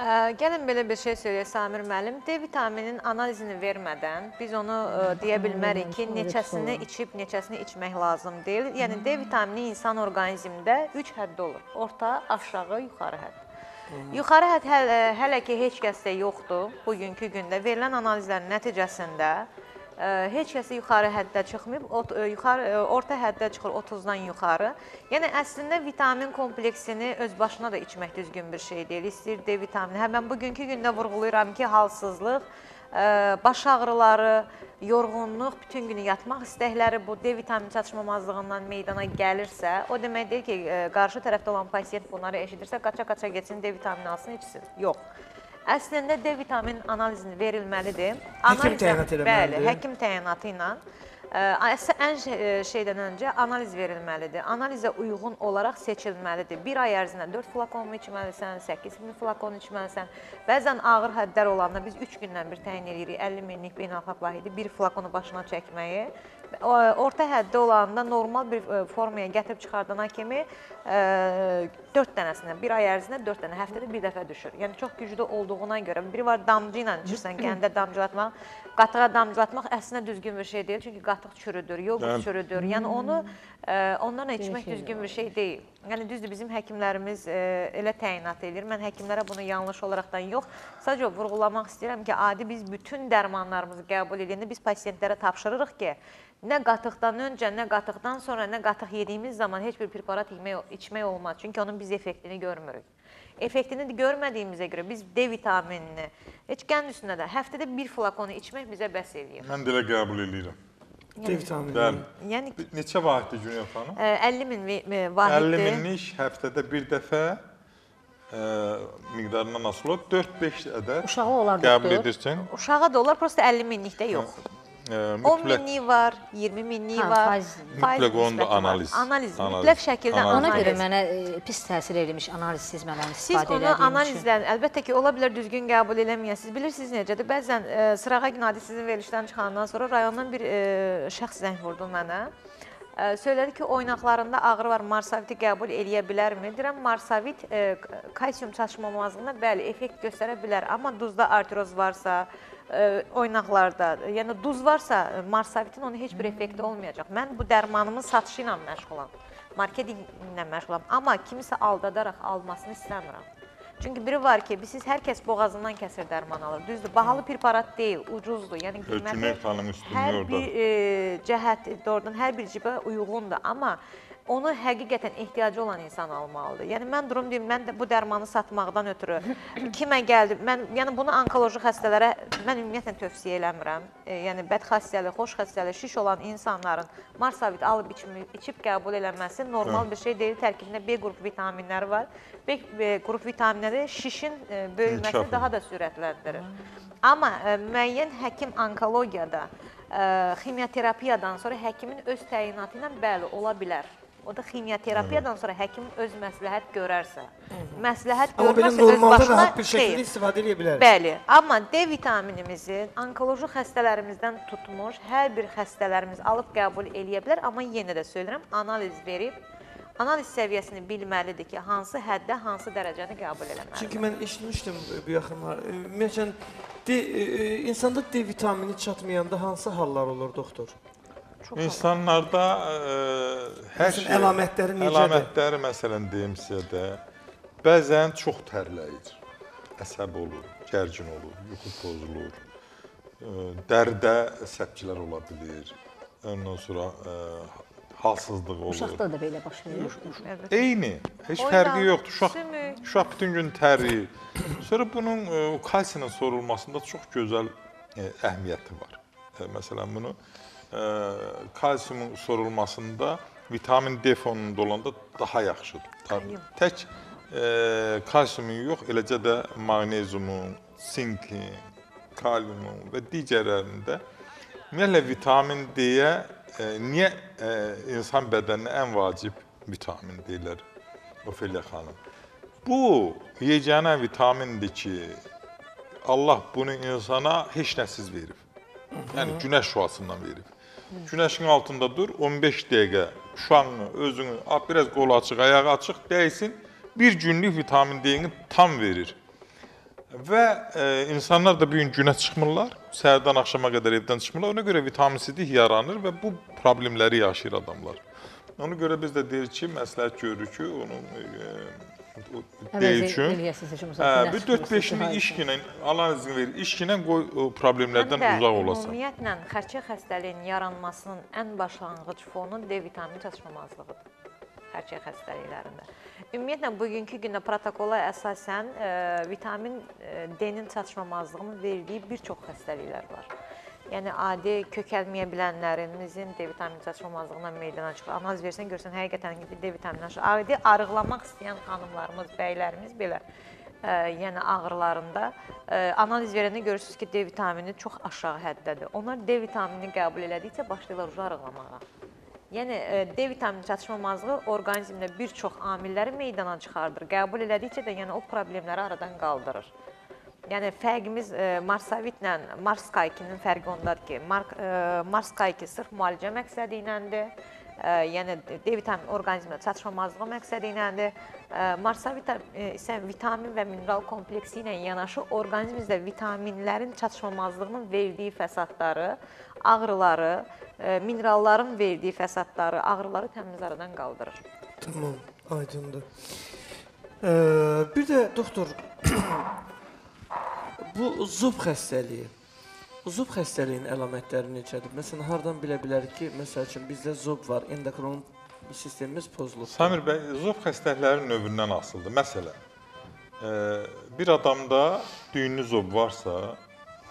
Gəlin belə bir şey söyləyək Samir müəllim. D vitamininin analizini vermədən biz onu ə, deyə bilmərik ki, neçəsini içib, neçəsini içmək lazım deyil. Yəni D vitamini insan orqanizmində 3 həddə olur. Orta, aşağı, yuxarı hədd. Yuxarı hədd hələ, hələ ki heç kəsdə yoxdur. Bugünkü gündə verilən analizlərin nəticəsində heç kəsə yuxarı həddə çıxmayıb, ot, yuxarı orta həddə çıxır 30-dan yuxarı. Yəni əslində vitamin kompleksini öz başına da içmək düzgün bir şey deyil. İstəyir D vitamini. Hə mən bugünkü gündə vurğulayıram ki, halsızlıq, baş ağrıları, yorğunluq, bütün günü yatmaq istəkləri bu D vitamini çatışmamazlığından meydana gəlirsə, o demək deyil ki, qarşı tərəfdə olan pasiyent bunları eşidirsə, qaça-qaça getsin D vitamini alsın, içsin. Yox. Əslində D vitaminin analizini verilməlidir. Həkim Analizə- təyinat eləməlidir. Bəli, həkim təyinatı ilə ən şeydən öncə analiz verilməlidir. Analizə uyğun olaraq seçilməlidir. 1 ay ərzində 4 flakon içməlisən, 8000 flakon içməlisən. Bəzən ağır həddlər olanda biz 3 gündən bir təyin edirik 50 minlik beynəlxalq vahidi bir flakonu başına çəkməyi. Orta həddə olanda normal bir ə, formaya gətirib çıxardana kimi 4 dənəsinə 1 ay ərzində 4 dənə həftədə bir dəfə düşür. Yəni çox güclü olduğuna görə biri var damcı ilə içirsən, kəndə damcılatmaq, qatığa damcılatmaq əslində düzgün bir şey deyil. Çünki qatıq çürüdür, yoğurt Bəli. çürüdür. Yəni onu ə, ondan içmək düzgün bir şey deyil. Yəni düzdür bizim həkimlərimiz ə, elə təyinat edir. Mən həkimlərə bunu yanlış olaraqdan yox, sadəcə vurğulamaq istəyirəm ki, adi biz bütün dərmanlarımızı qəbul edəndə biz pasientlərə tapşırırıq ki, nə qatıqdan öncə, nə qatıqdan sonra, nə qatıq yediyimiz zaman heç bir preparat içmək olmaz. Çünki onun biz effektini görmürük. Effektini görmədiyimizə görə biz D vitaminini heç qənd üstündə də həftədə bir flakonu içmək bizə bəs eləyir. Mən də elə qəbul edirəm. D vitamini. Bəli. Yəni Neçə vahiddir Günel xanım? ə, 50 min mi- 50 vahiddir. minlik həftədə bir dəfə ə, miqdarından asılı olaraq 4-5 ədəd Uşağı olar qəbul doktor. edirsən. Uşağa da olar, prosta 50 minlikdə yox. Ə, 10 mütləq minlik var, 20 minlik var. faiz- Mütləq onu da analiz. Analiz, Analiz. mütləq şəkildə Analiz. Ona görə mənə e, pis təsir eləmiş analizsiz mən onu Siz istifadə onu elədiyim üçün. analizdən, əlbəttə ki, ola bilər düzgün qəbul eləməyəsiniz. Bilirsiniz necədir? Bəzən e, sırağa günadi sizin verilişdən çıxandan sonra rayondan bir e, şəxs zəng vurdu mənə. E, söylədi ki, oynaqlarında ağrı var, marsaviti qəbul eləyə bilərmi? Deyirəm, marsavit e, kalsium çatışmamazlığına bəli, effekt göstərə bilər, amma duzda arteroz varsa, oynaqlarda, yəni duz varsa, e, marsavitin onun heç bir effekti olmayacaq. Mən bu dərmanımın satışı ilə məşğulam. Marketinqlə məşğulam, amma kimisə aldadaraq almasını istəmirəm. Çünki biri var ki, siz hər kəs boğazından kəsir dərman alır. Düzdür, bahalı preparat deyil, ucuzdur. Yəni qiyməti Günel xanım üstünlüyü hər orada. bir e, cəhət doğrudan hər bir cibə uyğundur, amma onu həqiqətən ehtiyacı olan insan almalıdır. Yəni mən durum deyim, mən də bu dərmanı satmaqdan ötürü kimə gəldi? Mən yəni bunu onkoloji xəstələrə mən ümumiyyətlə tövsiyə eləmirəm. E, yəni bədxassəli, xoş xəstəli, şiş olan insanların marsavit alıb içmi, içib qəbul eləməsi normal bir şey deyil. Tərkibində B qrupu vitaminləri var. B, qrup vitaminləri şişin e, böyüməsini İnkişafını. daha da sürətləndirir. Amma ə, müəyyən həkim onkologiyada, ə, ximioterapiyadan sonra həkimin öz təyinatı ilə bəli ola bilər. O da ximioterapiyadan sonra həkim öz məsləhət görərsə. Məsləhət Amma belə normalda rahat bir şəkildə xeyr. istifadə edə bilərik. Bəli, amma D vitaminimizi onkoloji xəstələrimizdən tutmuş hər bir xəstələrimiz alıb qəbul eləyə bilər, amma yenə də söylürəm, analiz verib analiz səviyyəsini bilməlidir ki, hansı həddə, hansı dərəcəni qəbul eləməlidir. Çünki mən eşitmişdim bu yaxınlar. Ümumiyyətlə insanda D vitamini çatmayanda hansı hallar olur doktor? İnsanlarda ə, hər Məsələn, şey əlamətləri necədir? Əlamətləri məsələn deyim sizə də bəzən çox tərləyir. Əsəb olur, gərgin olur, yuxu pozulur. Ə, Dəridə səpkilər ola bilir. Ondan sonra ə, halsızlıq olur. Uşaqda da belə baş verir. Əlbəttə. Eyni, heç Oynan, fərqi yoxdur. Uşaq uşaq bütün gün tərir. Sonra bunun ə, kalsiyinin sorulmasında çox gözəl ə, əhəmiyyəti var. Ə, Məsələn bunu ə, kalsiumun sorulmasında vitamin D fonunda olanda daha yaxşıdır. Tabii. Tək ə, kalsiumun yox, eləcə də maqneziumun, sinkin, kaliumun və digərlərində ümumiyyətlə vitamin D-yə ə, niyə ə, insan bədəninə ən vacib vitamin deyirlər Ofeliya xanım. Bu yeganə vitamindir ki, Allah bunu insana heç nəsiz verib. Yəni günəş şüasından verib. Günəşin altında dur, 15 dəqiqə şuanı, özünü, biraz qolu açıq, ayağı açıq dəysin, bir günlük vitamin D-ni tam verir. Və e, insanlar da bu gün günə çıxmırlar, səhərdən axşama qədər evdən çıxmırlar. Ona görə vitaminsizlik yaranır və bu problemləri yaşayır adamlar. Ona görə biz də deyirik ki, məsləhət görürük ki, onun e, deyil üçün eləyəsiniz heç olmasa Hə, günəş bir şüası 4-5 daha illik iş yaxşı. ilə analizini verir. İş ilə qoy o problemlərdən Həm uzaq olasan. Ümumiyyətlə xərçəng xəstəliyinin yaranmasının ən başlanğıc fonu D vitamini çatışmamazlığıdır. Xərçəng xəstəliklərində. Ümumiyyətlə bugünkü gündə protokola əsasən e, vitamin e, D-nin çatışmamazlığının verdiyi bir çox xəstəliklər var. Yəni adi kökəlməyə bilənlərimizin D vitamini çatışmamazlığından meydana çıxır. Analiz versən görsən həqiqətən D vitamini aşır. Adi arıqlamaq istəyən xanımlarımız, bəylərimiz belə ə, yəni ağrılarında ə, analiz verəndə görürsüz ki, D vitamini çox aşağı həddədir. Onlar D vitaminini qəbul elədikcə başlayırlar ucu arıqlamağa. Yəni ə, D vitamini çatışmamazlığı orqanizmdə bir çox amilləri meydana çıxardır. Qəbul elədikcə də yəni o problemləri aradan qaldırır. Yəni fərqimiz e, Marsavitlə Marskaykinin fərqi ondadır ki, Mark e, Marskayki sırf müalicə məqsədi iləndir. E, yəni D vitamini orqanizmdə çatışmamazlığı məqsədi iləndir. E, Marsavit e, isə vitamin və mineral kompleksi ilə yanaşı orqanizmimizdə vitaminlərin çatışmamazlığının verdiyi fəsadları, ağrıları, e, mineralların verdiyi fəsadları, ağrıları təmiz aradan qaldırır. Tamam, aydındır. Ee, bir də doktor bu zub xəstəliyi. Zub xəstəliyinin əlamətləri necədir? Məsələn, hardan bilə bilərik ki, məsəl üçün bizdə zub var, endokrin sistemimiz pozulub. Samir bəy, zob xəstəlikləri növündən asılıdır. Məsələn, e, bir adamda düyünlü zob varsa,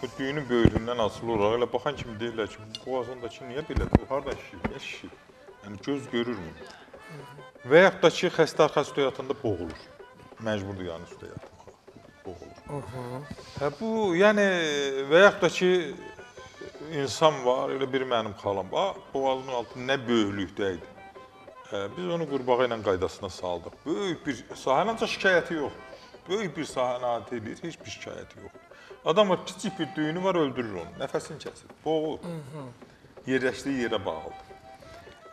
bu düyünün böyüklüyündən asılı olaraq elə baxan kimi deyirlər ki, boğazındakı niyə belədir? Bu harda şişir? Niyə şişir? Yəni göz görürmü? Və yaxud da ki, xəstə arxası yatanda boğulur. məcburdur yəni üstə yatmağa. Hə bu, yəni və yaxud da ki insan var, elə bir mənim xalam var, boğazımın altı nə böyüklükdə idi. Hə, biz onu qurbağa ilə qaydasına saldıq. Böyük bir sahənin ancaq şikayəti yox. Böyük bir sahəni əhatə edir, heç bir şikayəti yoxdur. Adam var, kiçik bir düyünü var, öldürür onu, nəfəsini kəsir, boğulur. Yerləşdiyi yerə bağlıdır.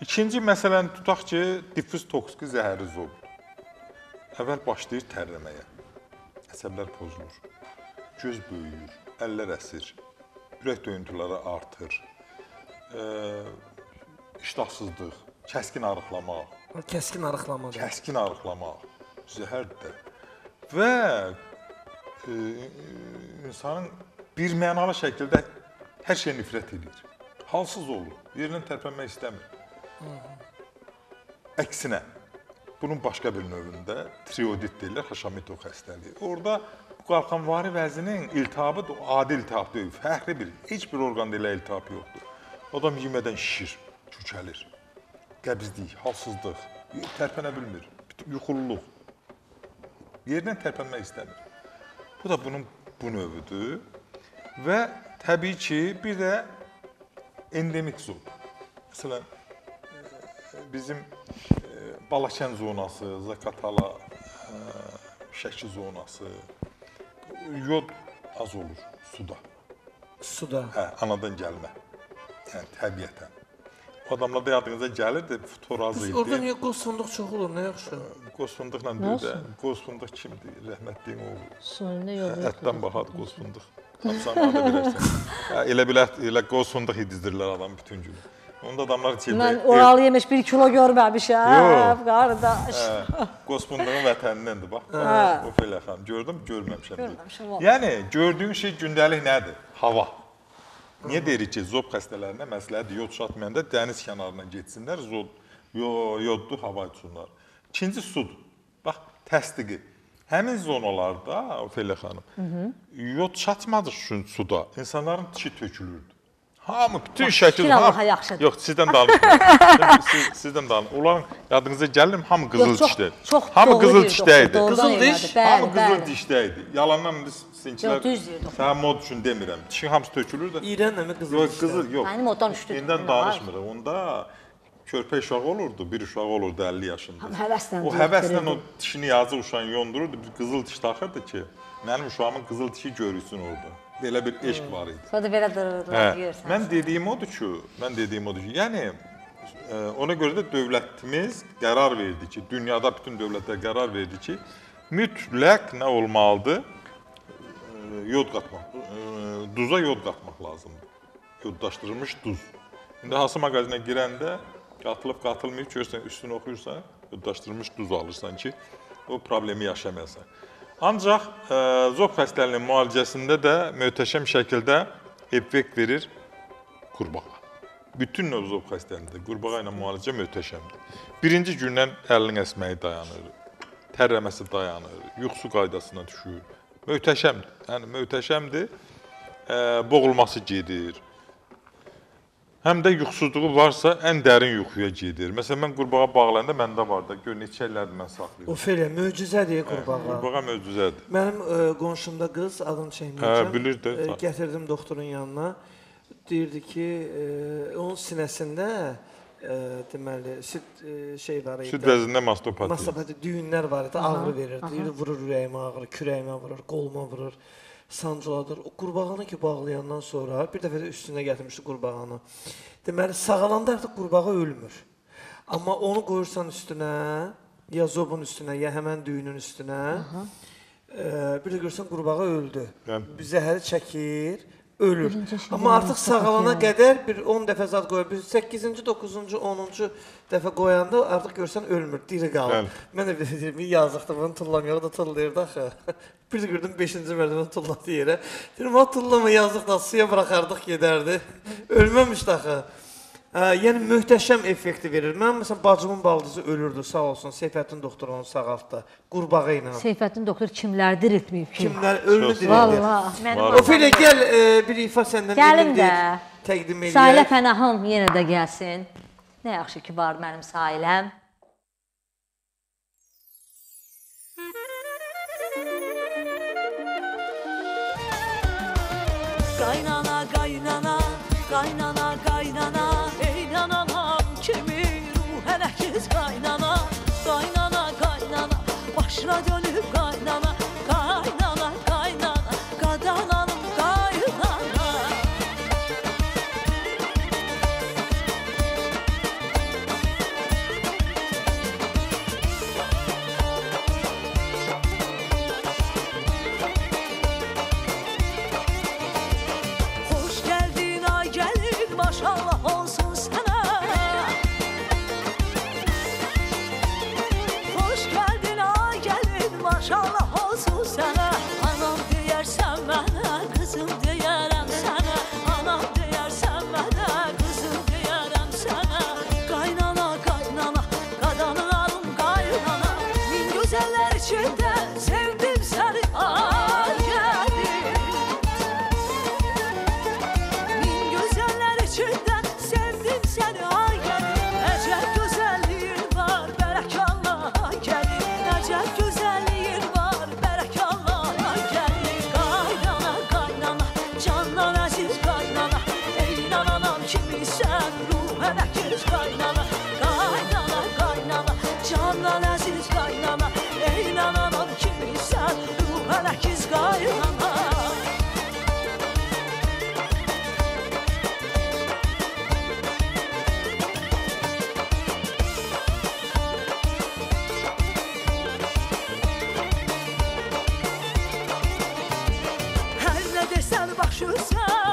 İkinci məsələni tutaq ki, diffuz toksiki zəhəri zobdur. Əvvəl başlayır tərləməyə. Əsəblər pozulur. Göz böyüyür, əllər əsir. Ürək döyüntüləri artır. E, iştahsızlıq, kəskin arıqlamaq, Kəskin arıqlamadır. kəskin arıqlamaq zəhərdir. Və e, insanın bir mənalı şəkildə hər şeyə nifrət edir. Halsız olur, yerindən tərpənmək istəmir. Əksinə, bunun başqa bir növündə tiroidit deyirlər, Haşimitov xəstəliyi. Orada bu qalxanvari vəzinin iltihabı adi iltihab deyil, fərqli bir, heç bir orqanda elə iltihab yoxdur. Adam yemədən şişir, kökəlir. Qəbzlik, halsızlıq, tərpənə bilmir, yuxululuq. Yerindən tərpənmək istəmir. Bu da bunun bu növüdür. Və təbii ki, bir də endemik zob. Məsələn, e, bizim e, Balakən zonası, Zakatala, e, Şəki zonası yod az olur suda. Suda. Hə, anadan gəlmə. Yəni təbiətən. O adamlar da yadınıza gəlir də toraz Biz idi. orada niyə qoz fındıq çox olur, nə yaxşı? Qoz fındıqla deyir də, qoz fındıq kimdir? Rəhmətliyin oğlu. Suyunda yox. Ətdən bahadır qoz fındıq. Tapsan da bilərsən. Hə, elə bilə elə qoz fındıq yedizdirirlər adam bütün gün. Onda adamlar içində Mən oral yemiş 1 kilo görməmişəm, Yox. qardaş. Hə, qoz fındığın vətənindəndir bax. Hə. O belə xan. Gördüm, görməmişəm. Görməmişəm. Yəni gördüyün şey gündəlik nədir? Hava. Niyə deyirik ki, zob xəstələrinə məsləhət yod çatmayanda dəniz kənarına getsinlər, zod yo, yodlu hava içsinlər. İkinci sudur. Bax, təsdiqi. Həmin zonalarda Ofelia xanım, yod çatmadığı üçün suda insanların dişi tökülürdü. Hamı bütün şəkil Allaha yaxşıdır. Yox, sizdən danışmıram. Siz, sizdən danışmıram. Onların yadınıza gəlir hamı qızıl dişdə. çox Hamı qızıl dişdə idi. Qızıl diş, Hamı qızıl dişdə idi. Yalandan indi sizinkilər. Sən mod üçün demirəm. Dişin hamısı tökülür də. İyrənlə mi qızıl Yox, qızıl yox. Mənim odan üstüdür. İndən Nə var? danışmırıq. Onda körpə uşağı olurdu, bir uşaq olurdu 50 yaşında. Həm həvəslə O həvəslə o dişini yazıq uşağın yondururdu, bir qızıl diş taxırdı ki, mənim uşağımın qızıl dişi görünsün orada. Belə bir eşq var idi. Sonra da belə Hə, dururlar, görürsən. mən dediyim odur ki, mən dediyim odur ki, yəni e, ona görə də dövlətimiz qərar verdi ki, dünyada bütün dövlətlər qərar verdi ki, mütləq nə olmalıdır? E, Yod qatmaq, e, duza yod qatmaq lazımdır. Yoddaşdırılmış duz. İndi hansı mağazinə girəndə qatılıb qatılmayıb görsən üstünü oxuyursan, yoddaşdırılmış duz alırsan ki, o problemi yaşamayasan. Ancaq e, zob xəstəliyinin müalicəsində də möhtəşəm şəkildə effekt verir qurbağa. Bütün növ zob xəstəliyində qurbağa ilə müalicə möhtəşəmdir. Birinci gündən əlinin əsməyi dayanır, tərləməsi dayanır, yuxusu qaydasına düşür. Möhtəşəmdir. Yəni möhtəşəmdir. E, boğulması gedir. Həm də yuxusuzluğu varsa ən dərin yuxuya gedir. Məsələn mən qurbağa bağlayanda məndə var da, gör neçə illərdir mən saxlayıram. Ofeliya, möcüzədir qurbağa. Qurbağa möcüzədir. Mənim ə, qonşumda qız, adını çəkməyəcəm. Hə, bilir də. ə, Gətirdim doktorun yanına. Deyirdi ki, ə, onun sinəsində ə, deməli süd ə, şey var idi. Süd vəzində mastopatiya. Masabətli düyünlər var idi, ağrı verir. Deyir, vurur ürəyimə ağrı, kürəyimə vurur, qoluma vurur, sancıladır. O qurbağanı ki bağlayandan sonra bir dəfə də üstünə gətirmişdi qurbağanı. Deməli, sağalanda artıq qurbağa ölmür. Amma onu qoyursan üstünə, ya zobun üstünə, ya həmən düyünün üstünə. Ə, bir də görsən qurbağa öldü. Bir zəhəri çəkir, ölür. Amma artıq sağalana qədər bir 10 dəfə zad qoyur. Bir 8-ci, 9-cu, 10-cu dəfə qoyanda artıq görsən ölmür, diri qalır. Mən də deyirəm, yazıqdır, bunu tullamıyor da tullayırdı axı. bir də gördüm 5-ci mərtəbədən tulladı yerə. Deyirəm, "Ha tullama yazıq da suya buraxardıq gedərdi." Ölməmişdi axı. Ə, yəni möhtəşəm effekti verir. Mən məsələn bacımın baldızı ölürdü, sağ olsun. Seyfəddin doktor onu sağaltdı. Qurbağa ilə. Seyfəddin doktor kimlərdir etməyib ki? Kimlər ölünü dirildi. Vallahi. Mənim Ofeliya gəl ə, bir ifa səndən Gəlin də. Təqdim eləyək. Sahilə Pənahım yenə də gəlsin. Nə yaxşı ki var mənim Sahiləm. Qaynana par chaussure.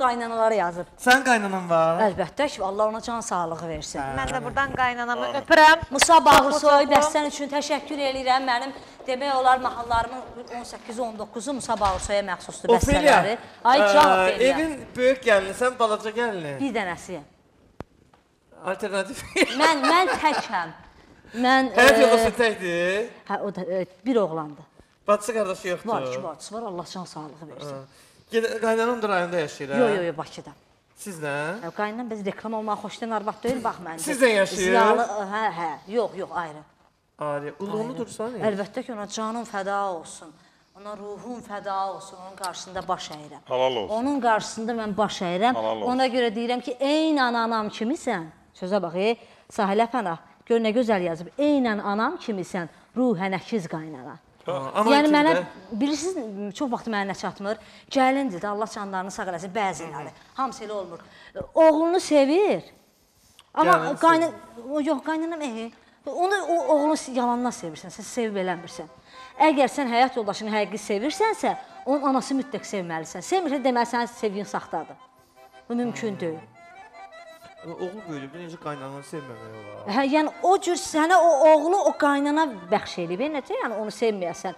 Qaynanalara yazıb. Sen kaynanan var. Əlbəttə ki, Allah ona can sağlığı versin. Mən də buradan qaynanamı öpürəm. Musa Bağırsoy, Çox-çox bəstən üçün təşəkkür eləyirəm. Mənim demək olar mahallarımın 18-19-u Musa Bağırsoya məxsusdur bəstələri. Ay can eee, Ofelia. Evin böyük gəlini, sən balaca gəlini. Bir dənəsiyəm. Alternativ. Mən mən təkəm. Mən Həyat eee, yoldaşı təkdir. hə o da e, bir oğlandı. Bacısı qardaşı yoxdur. Var, iki bacısı var. Allah can sağlığı versin. Qaynanam da rayonda yaşayır. hə? Yo yo yo Bakıda. Sizlə? Qaynanam biz reklam olmağı xoşlayan arvad deyil bax məndə. Sizlə yaşayır? Ziyalı, hə, hə. Yox, yox, ayrı. Ali, qulluğunu dursan ya. Əlbəttə ki, ona canım fəda olsun. Ona ruhum fəda olsun. Onun qarşısında baş əyirəm. Halal olsun. Onun qarşısında mən baş əyirəm. Halal olsun. Ona görə deyirəm ki, eynən anam kimisən? Sözə bax, ey, Sahilə Pənah. Gör nə gözəl yazıb. Eynən anam kimisən? Ruhən əkiz qaynana. Ana yəni mənə bilirsiniz çox vaxt mənə nə çatmır. Gəlindir də Allah canlarını sağ eləsin bəziləri. Hamısı elə olmur. Oğlunu sevir. Amma o yox qaynanam ehe. Onu o oğlunu yalandan sevirsən, sən sevib eləmirsən. Əgər sən həyat yoldaşını həqiqi sevirsənsə, onun anası mütləq sevməlisən. Sevmirsə deməli sənin sevgin saxtadır. Bu mümkün deyil. Oğul böyüyüb, necə qaynananı sevməmək olar? Hə, yəni o cür sənə o oğlu o qaynana bəxş eləyib. Necə yəni onu sevməyəsən.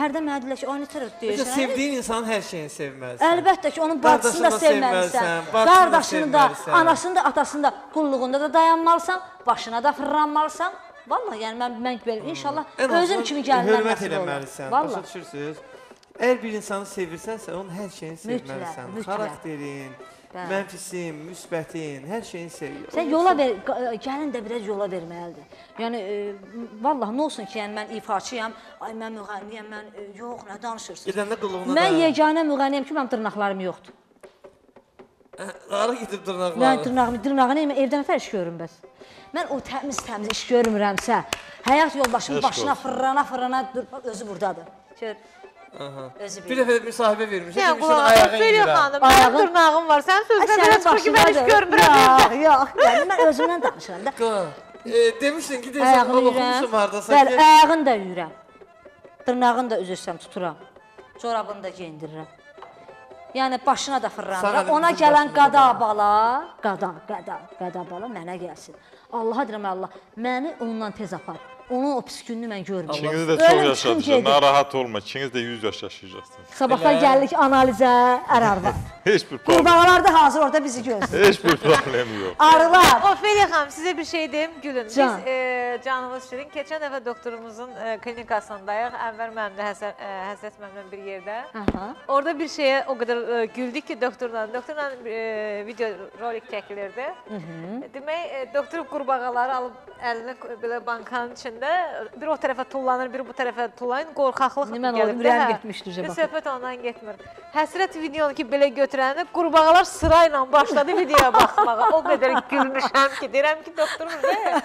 Hərdən mənə deyirlər ki, "Ay nə tərəf Necə deyirsən?" sevdiyin insanın hər şeyini sevməlisən. Əlbəttə ki, onun bacısını da sevməlisən. Qardaşını da, anasını da, atasını da qulluğunda da dayanmalısan, başına da fırlanmalısan. Vallahi yəni mən mən belə inşallah Ən özüm kimi gəlinlər hörmət nəsib olur. eləməlisən. Başa düşürsüz? Əgər bir insanı sevirsənsə, onun hər şeyini sevməlisən. Xarakterin. Mənfisin, müsbətin, hər şeyini sev. Sən yola ver, qa- gəlin də biraz yola verməlidir. Yəni e, vallahi nə olsun ki, yəni mən ifaçıyam, ay mən müğənniyəm, mən e, yox, nə danışırsınız? Gedəndə qulluğuna Mən da. yeganə müğənniyəm ki, mənim dırnaqlarım yoxdur. Hara gedib dırnaqlar? Mən dırnağımı, dırnağını yemə, evdə nəfər iş görüm bəs. Mən o təmiz-təmiz iş görmürəmsə, həyat yoldaşım başına olsun. fırlana fırlana dur, bax, özü burdadır. Gör. Özü Bir bilir. dəfə müsahibə vermiş. Yəni Demişsən qulaq ayağın yürə. xanım, Ayağın- mənim dırnağım var. Sən Ay, sözdə sənin belə çıxır ki, mən heç başındadır. görmürəm. Yox, yox. Yəni mən özümdən danışıram da. E, demişdin ki, deyəsən Ayağını oxumuşum hardasa Bəli, ki. ayağını da yürəm. Dırnağını da üzürsəm tuturam. Corabını da geyindirirəm. Yəni başına da Sağ fırlanıram. əlim Ona bizim gələn başımıza qada bala, qada, qada, qada bala mənə gəlsin. Allaha deyirəm Allah, məni ondan tez apar. Onun o pis gününü mən görmürəm. İkiniz də çox gedin. Narahat olma. İkiniz də 100 yaş yaşayacaqsınız. Sabahlar gəldik analizə, ər-arvad. Heç bir problem, Qurbağalar da hazır orada bizi gözləyir. heç bir problem yox. Arılar. Ofeliya xanım, sizə bir şey deyim, gülün. Biz Can. e, canımız şirin. Keçən dəfə doktorumuzun e, klinikasındayıq. Əvvəl mənim də Həsən, e, Həsrət mənimlə bir yerdə. Aha. Orada bir şeyə o qədər e, güldük ki, doktorla. Doktorla e, video rolik çəkilirdi. Demək, e, doktor qurbağaları alıb əlinə ko- belə bankanın içində bir o tərəfə tullanır, bir bu tərəfə tullayın. Qorxaqlıq mən orada gəlib də, ürəyim hə. getmişdi üzə Bir baxıb. söhbət ondan getmir. Həsrət videonu ki, belə götürəndə qurbağalar sırayla başladı videoya baxmağa. O qədər gülmüşəm ki, deyirəm ki, doktorumuz nə?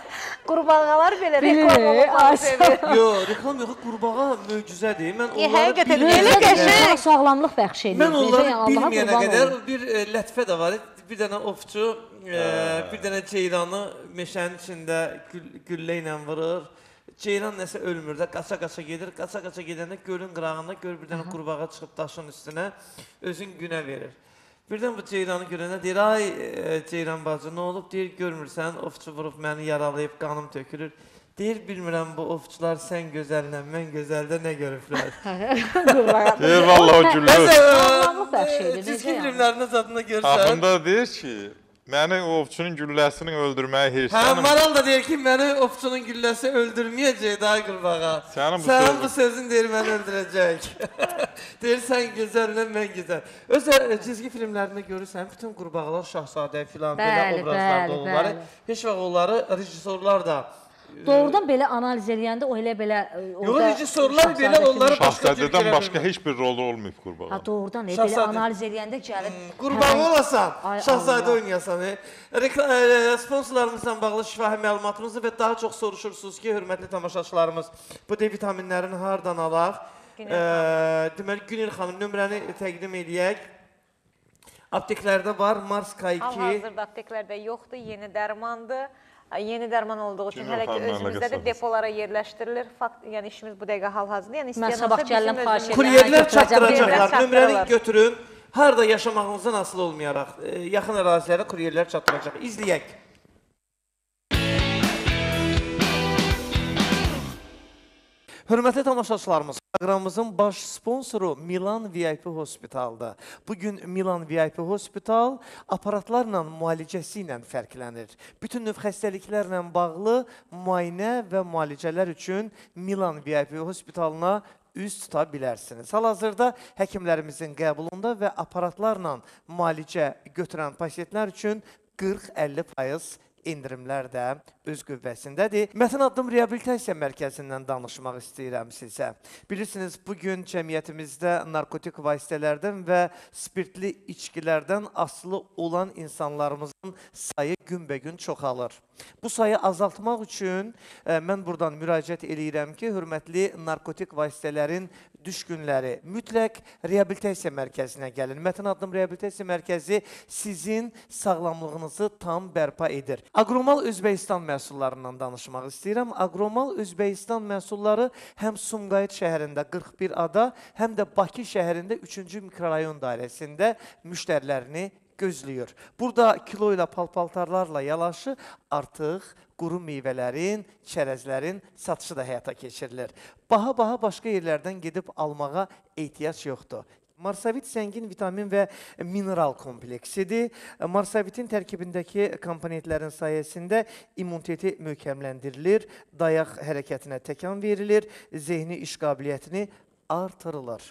Qurbağalar belə reklam olmağı ay, sevir. Yo, reklam yox, qurbağa möcüzədir. Mən onları həqiqətən elə qəşəng. sağlamlıq bəxş edir. Mən onları bilməyənə qədər bir e, lətifə də var. Bir dənə ovçu, e, bir dənə ceyranı meşənin içində gül, güllə ilə vurur. Ceyran nəsə ölmür də, qaça-qaça gedir. Qaça-qaça gedəndə gölün qırağında gör bir dənə qurbağa çıxıb daşın üstünə özün günə verir. Birdən bu ceyranı görəndə deyir, ay e, ceyran bacı, nə olub? Deyir, görmürsən, ovçu vurub məni yaralayıb, qanım tökülür. Deyir, bilmirəm bu ovçular sən gözəllə, mən gözəldə nə görüblər. Deyir vallahi o Cizgi necə yəni? filmlərində zadında görsən. Axında deyir ki, məni ovçunun gülləsinin öldürməyə Hə, hirslənəm. Maral da deyir ki, məni ovçunun gülləsi öldürməyəcək daha qurbağa. Sənin bu Sənin sözün- bu sözün deyir məni öldürəcək. deyir sən gözəllə mən gözəl. Öz ə, cizgi filmlərində görürsən bütün qurbağalar şahzadə filan belə Bəli, obrazlarda bəli, olurlar. bəli. Heç vaxt onları rejissorlar da Doğrudan belə analiz edəndə o elə belə e, Yox, rejissorlar belə onları başqa cür Şahzadədən başqa heç bir rolu olmayıb qurbağa. Ha doğrudan elə Şahzadə- analiz edəndə gəlir. Qurbağa həmin- olasan, Ay şahzadə Allah. oynayasan. e. Reklam e, sponsorlarımızla bağlı şifahi məlumatımızı və daha çox soruşursunuz ki, hörmətli tamaşaçılarımız, bu D vitaminlərini hardan alaq? Günel E, deməli Günel xanım nömrəni təqdim eləyək. Apteklərdə var, Mars K2. Hal-hazırda apteklərdə yoxdur, yeni dərmandır. Yeni dərman olduğu üçün hələ ki özümüzdə də depolara yerləşdirilir. Fakt, yəni işimiz bu dəqiqə hal-hazırda. Yəni istəyən sabah olsa bizim xahiş özümüz- edirəm. Kuryerlər çatdıracaqlar. Nömrəni götürün. Harda yaşamağınızdan asılı olmayaraq e, yaxın ərazilərə kuryerlər çatdıracaq. İzləyək. Hörmətli tamaşaçılarımız, proqramımızın baş sponsoru Milan VIP Hospitaldır. Bu gün Milan VIP Hospital aparatlarla müalicəsi ilə fərqlənir. Bütün növ xəstəliklərlə bağlı müayinə və müalicələr üçün Milan VIP Hospitalına üz tuta bilərsiniz. Hal-hazırda həkimlərimizin qəbulunda və aparatlarla müalicə götürən pasientlər üçün 40-50% endirimlər də öz qüvvəsindədir. Mətin addım reabilitasiya mərkəzindən danışmaq istəyirəm sizə. Bilirsiniz, bu gün cəmiyyətimizdə narkotik vasitələrdən və spirtli içkilərdən asılı olan insanlarımızın sayı günbəgün çoxalır. Bu sayı azaltmaq üçün ə, mən buradan müraciət eləyirəm ki, hörmətli narkotik vasitələrin düşkünləri mütləq reabilitasiya mərkəzinə gəlin. Mətin addım reabilitasiya mərkəzi sizin sağlamlığınızı tam bərpa edir. Aqromal Özbəkistan məhsullarından danışmaq istəyirəm. Aqromal Özbəkistan məhsulları həm Sumqayıt şəhərində 41 ada, həm də Bakı şəhərində 3-cü mikrorayon dairəsində müştərilərini gözləyir. Burada kilo ilə palpaltarlarla yanaşı artıq quru meyvələrin, çərəzlərin satışı da həyata keçirilir. Baha-baha başqa yerlərdən gedib almağa ehtiyac yoxdur. Marsavit zəngin vitamin və mineral kompleksidir. Marsavitin tərkibindəki komponentlərin sayəsində immuniteti möhkəmləndirilir, dayaq hərəkətinə təkan verilir, zehni iş qabiliyyətini artırılır.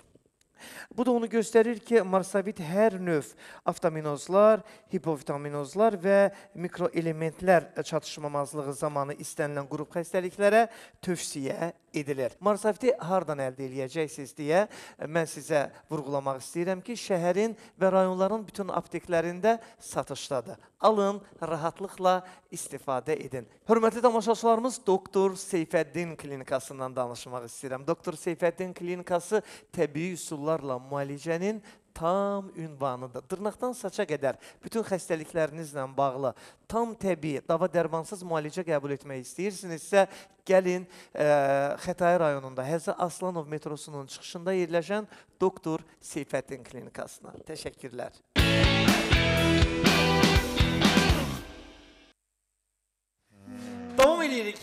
Bu da onu göstərir ki, marsavit hər növ avtaminozlar, hipovitaminozlar və mikroelementlər çatışmamazlığı zamanı istənilən qrup xəstəliklərə tövsiyə edilir. Marsaviti hardan əldə eləyəcəksiniz deyə mən sizə vurğulamaq istəyirəm ki, şəhərin və rayonların bütün apteklərində satışdadır. Alın, rahatlıqla istifadə edin. Hörmətli tamaşaçılarımız, Doktor Seyfəddin klinikasından danışmaq istəyirəm. Doktor Seyfəddin klinikası təbii üsullarla müalicənin tam ünvanıdır. Dırnaqdan saça qədər bütün xəstəliklərinizlə bağlı tam təbii, dava dərmansız müalicə qəbul etmək istəyirsinizsə, gəlin ə, Xətai rayonunda Həzə Aslanov metrosunun çıxışında yerləşən Doktor Seyfəddin klinikasına. Təşəkkürlər. Davam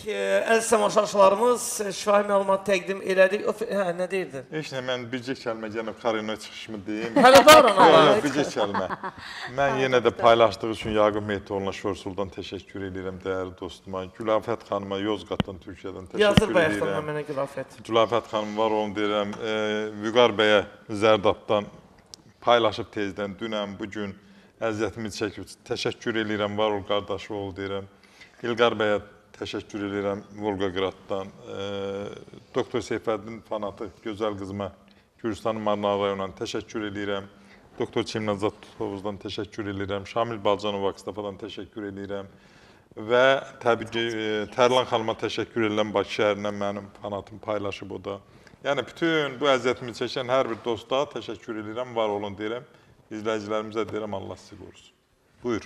Əziz tamaşaçılarımız, şifahi məlumat təqdim elədik. Hə, nə deyirdin? Heç nə mən bircə kəlmə gəlib karino çıxışımı deyim. Hələ Allah. yox, bircə kəlmə. Mən yenə də paylaşdığı üçün Yaqub Mehtoğlu'na Şorsuldan təşəkkür edirəm dəyərli dostuma. Gülafət xanıma Yozqatdan Türkiyədən Yazır təşəkkür bayaqdan da edirəm. mənə qilafət. Gülafət xanım var olun deyirəm. E, Vüqar bəyə Zərdabdan paylaşıb tezdən dünən bu gün əziyyətimi çəkib təşəkkür edirəm. Var ol qardaşı ol deyirəm. İlqar bəyə təşəkkür edirəm Volqaqraddan. Doktor Seyfəddin fanatı gözəl qızıma Gürcistanın Marnar rayonundan təşəkkür edirəm. Doktor Çimnazad Tovuzdan təşəkkür edirəm. Şamil Balcanov Akstafadan təşəkkür edirəm. Və təbii ki, Tərlan xanıma təşəkkür edirəm Bakı şəhərindən mənim fanatım paylaşıb o da. Yəni bütün bu əziyyətimi çəkən hər bir dosta təşəkkür edirəm, var olun deyirəm. İzləyicilərimizə deyirəm Allah sizi qorusun. Buyur.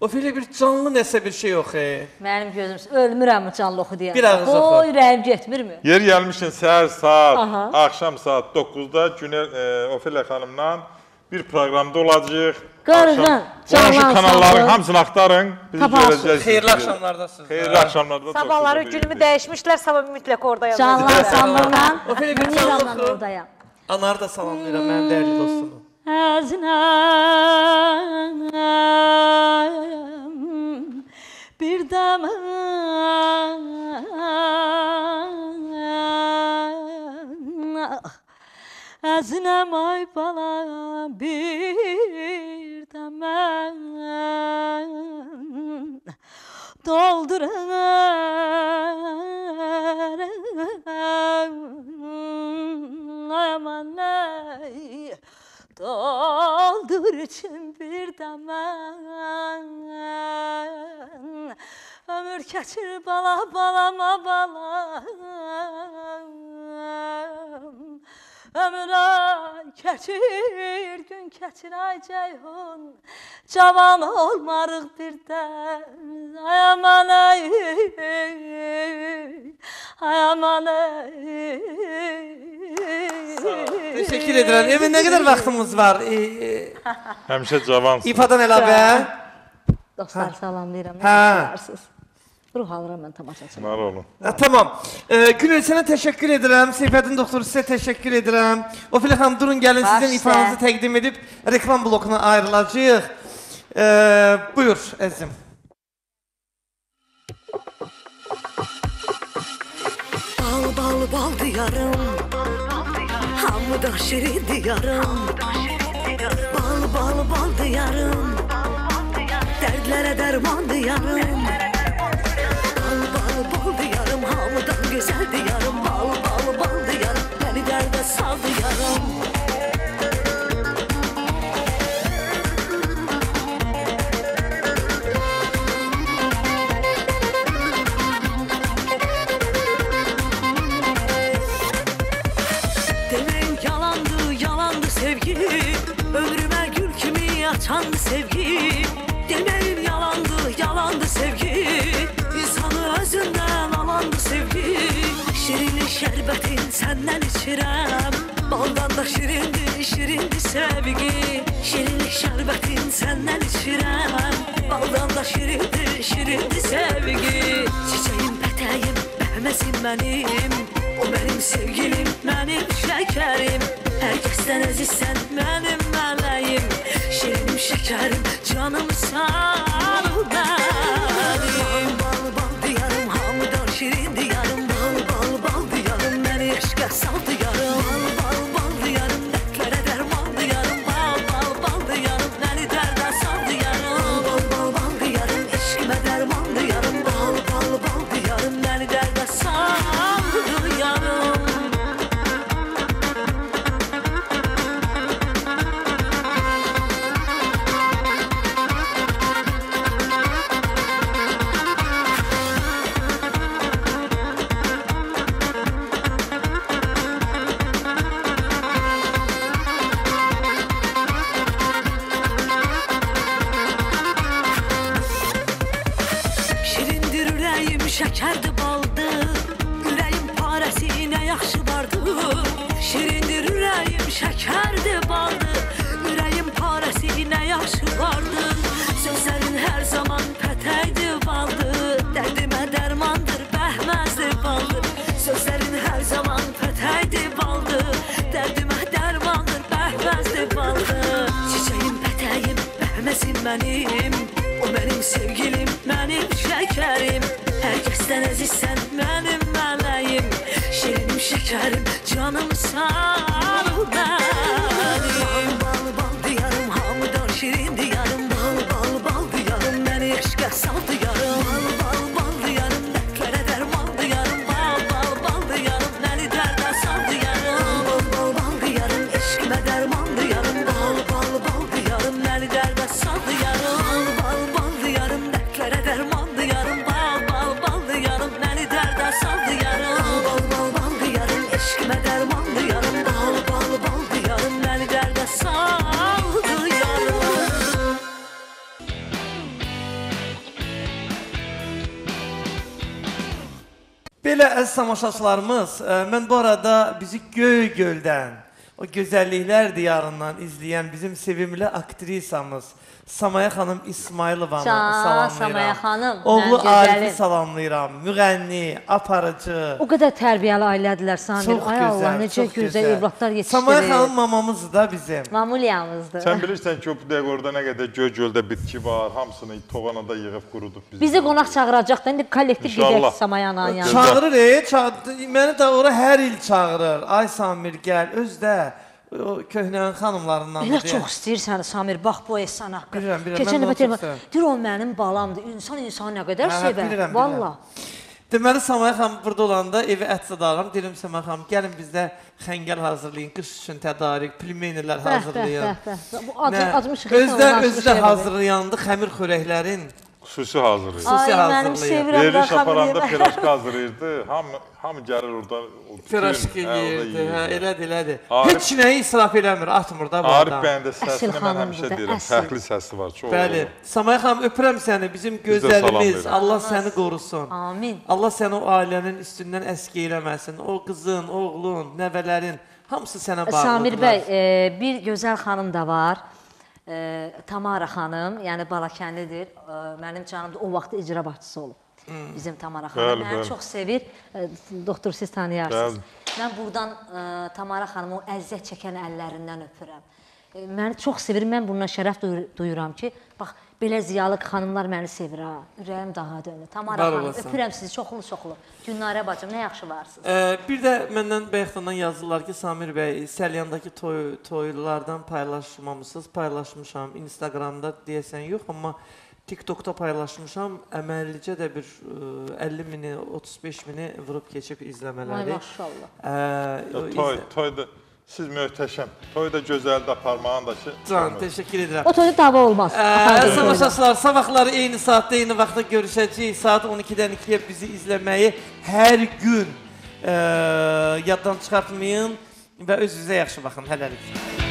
O belə bir canlı nəsə bir şey yox. E. Mənim gözüm ölmürəm canlı oxu deyəndə. Bir ağız oxu. Oy, ürəyim getmirmi? Yer gəlmişin səhər saat, Aha. axşam saat 9-da Günel e, Ofelia xanımla bir proqramda olacağıq. Qonşu canlansın. kanalların hamısını axtarın. Bizi görəcəksiniz. Xeyirli axşamlardasınız. Xeyirli axşamlarda. Sabahları günümü dəyişmişlər, sabah mütləq orada yazacağam. Canlansın bundan. O belə bir canlı oxu. oradayam. Anar da salamlayıram mənim dəyərli dostumu. Əznəm bir dəmən Əznəm ay bala bir dəmən Doldurar. Ay aman ey Doldur için bir dəmən Ömür keçir bala balama balam Ömür ay keçir, gün keçir ay ceyhun Cavan olmarıq birdən Ay aman ey, ay aman ey Teşekkür edirəm. Emin nə qədər vaxtımız var? E, e, Həmişə cavansın. İfadan əlavə. Dostlar salamlayıram. Hə. Ruh alıram mən tamaşaçıma. Var olun. Ha, tamam. Ee, Gülül sənə təşəkkür edirəm. Seyfəddin doktor sizə təşəkkür edirəm. Ofilə xanım durun gəlin Baş sizin ifanızı təqdim edib reklam blokuna ayrılacağıq. Ee, buyur əzizim. Bal bal bal diyarım Hamıda şirin diyarım Bal bal bal diyarım Dertlere derman diyarım Bal bal bal diyarım Hamıdan güzel senden içirem. Baldan da şirindi, şirindi sevgi. Şirinli şerbetin senden içirem. Baldan da şirindi, şirindi sevgi. Çiçeğim, peteğim, behmesin benim. O benim sevgilim, benim şekerim. Herkesten əzizsən mənim mələyim Şirinim, şekerim, canım sağ benim əziz tamaşaçılarımız, ə, mən bu arada bizi Göygöldən, o gözəlliklər diyarından izləyən bizim sevimli aktrisamız Samaya xanım İsmailovanı salamlayıram. Samaya xanım, Oğlu Arifi salamlayıram. Müğənni, aparıcı. O qədər tərbiyəli ailədirlər Samir. Çox Ay Allah, gözəl, necə çox gözəl gözəl. övladlar Samaya yetişdirir. xanım mamamızdır da bizim. Mamulyamızdır. Sən bilirsən ki, o bu dəqiqə orada nə qədər göy-göldə bitki var, hamısını toğanada yığıb qurudub biz. Bizi qonaq çağıracaq da indi kollektiv gedək Samayanın yanına. Çağırır, e, çağır, məni də ora hər il çağırır. Ay Samir gəl, özdə o köhnənin xanımlarından Elə çox istəyir səni Samir, bax bu Ehsan haqqı. Bilirəm, bilirəm, Keçən dəfə telefon, deyir o mənim balamdır. İnsan insanı nə qədər Hə, sevər. bilirəm. Valla. Deməli Samaya xanım burada olanda evi ət sadarım. Deyirəm Samaya xanım, gəlin bizdə xəngəl hazırlayın, qış üçün tədarük, pülmenilər Bəh, bəh, hazırlayın. bəh, bəh. Bu acı, Nə, acmışıq. Özdə özdə hazırlayandı xəmir xörəklərin. Xüsusi hazırlayır. Xüsusi Ay, mənim hazırlayın. sevirəm Veriliş aparanda yemək. pirojka hazırlayırdı. Hamı hamı gəlir orada o bütün, Piraşki hə, orada yeyirdi. yeyirdi. Hə, elədir, elədir. Arif- Heç nəyi israf eləmir, atmır da bu Arif adam. bəyin də Əsl səsini mən xanımdır həmişə da, deyirəm. əsl. Fərqli səsi var, çox. Bəli. Samaya xanım öpürəm səni. Bizim gözəlimiz. salamlayıram. Allah səni qorusun. Amin. Allah səni o ailənin üstündən əskik eləməsin. O qızın, oğlun, nəvələrin hamısı sənə bağlıdır. Samir bəy, e, bir gözəl xanım da var. E, Tamara xanım, yəni Balakənlidir. E, mənim canımda o vaxt icra başçısı olub. Bizim Tamara xanım Bəli, məni bəli. çox sevir. E, doktor siz tanıyarsınız. Bəli. Mən buradan e, Tamara xanımın o əziyyət çəkən əllərindən öpürəm. E, məni çox sevir. Mən bundan şərəf duyur- duyuram ki, bax belə ziyalı xanımlar məni sevir ha. Ürəyim daha dönür. Tamara xanım, öpürəm sizi çoxlu-çoxlu. Günlarə bacım, nə yaxşı varsınız. Ə, bir də məndən bayaqdan yazırlar ki, Samir bəy, Səlyandakı toy toylardan paylaşmamısınız. Paylaşmışam Instagramda deyəsən yox, amma TikTokda paylaşmışam. Əməllicə də bir ə, 50 mini, 35 mini vurub keçib Ay izləmələri. maşallah. Ə, Toy, toyda siz möhtəşəm. Toyda gözəldə aparmağın da ki. Can, təşəkkür edirəm. O toyda dava olmaz. Ə, Savaşçılar, sabahları eyni saatda, eyni vaxtda görüşəcəyik. Saat 12-dən 2-yə bizi izləməyi hər gün ə, yaddan çıxartmayın və özünüzə yaxşı baxın. Hələlik.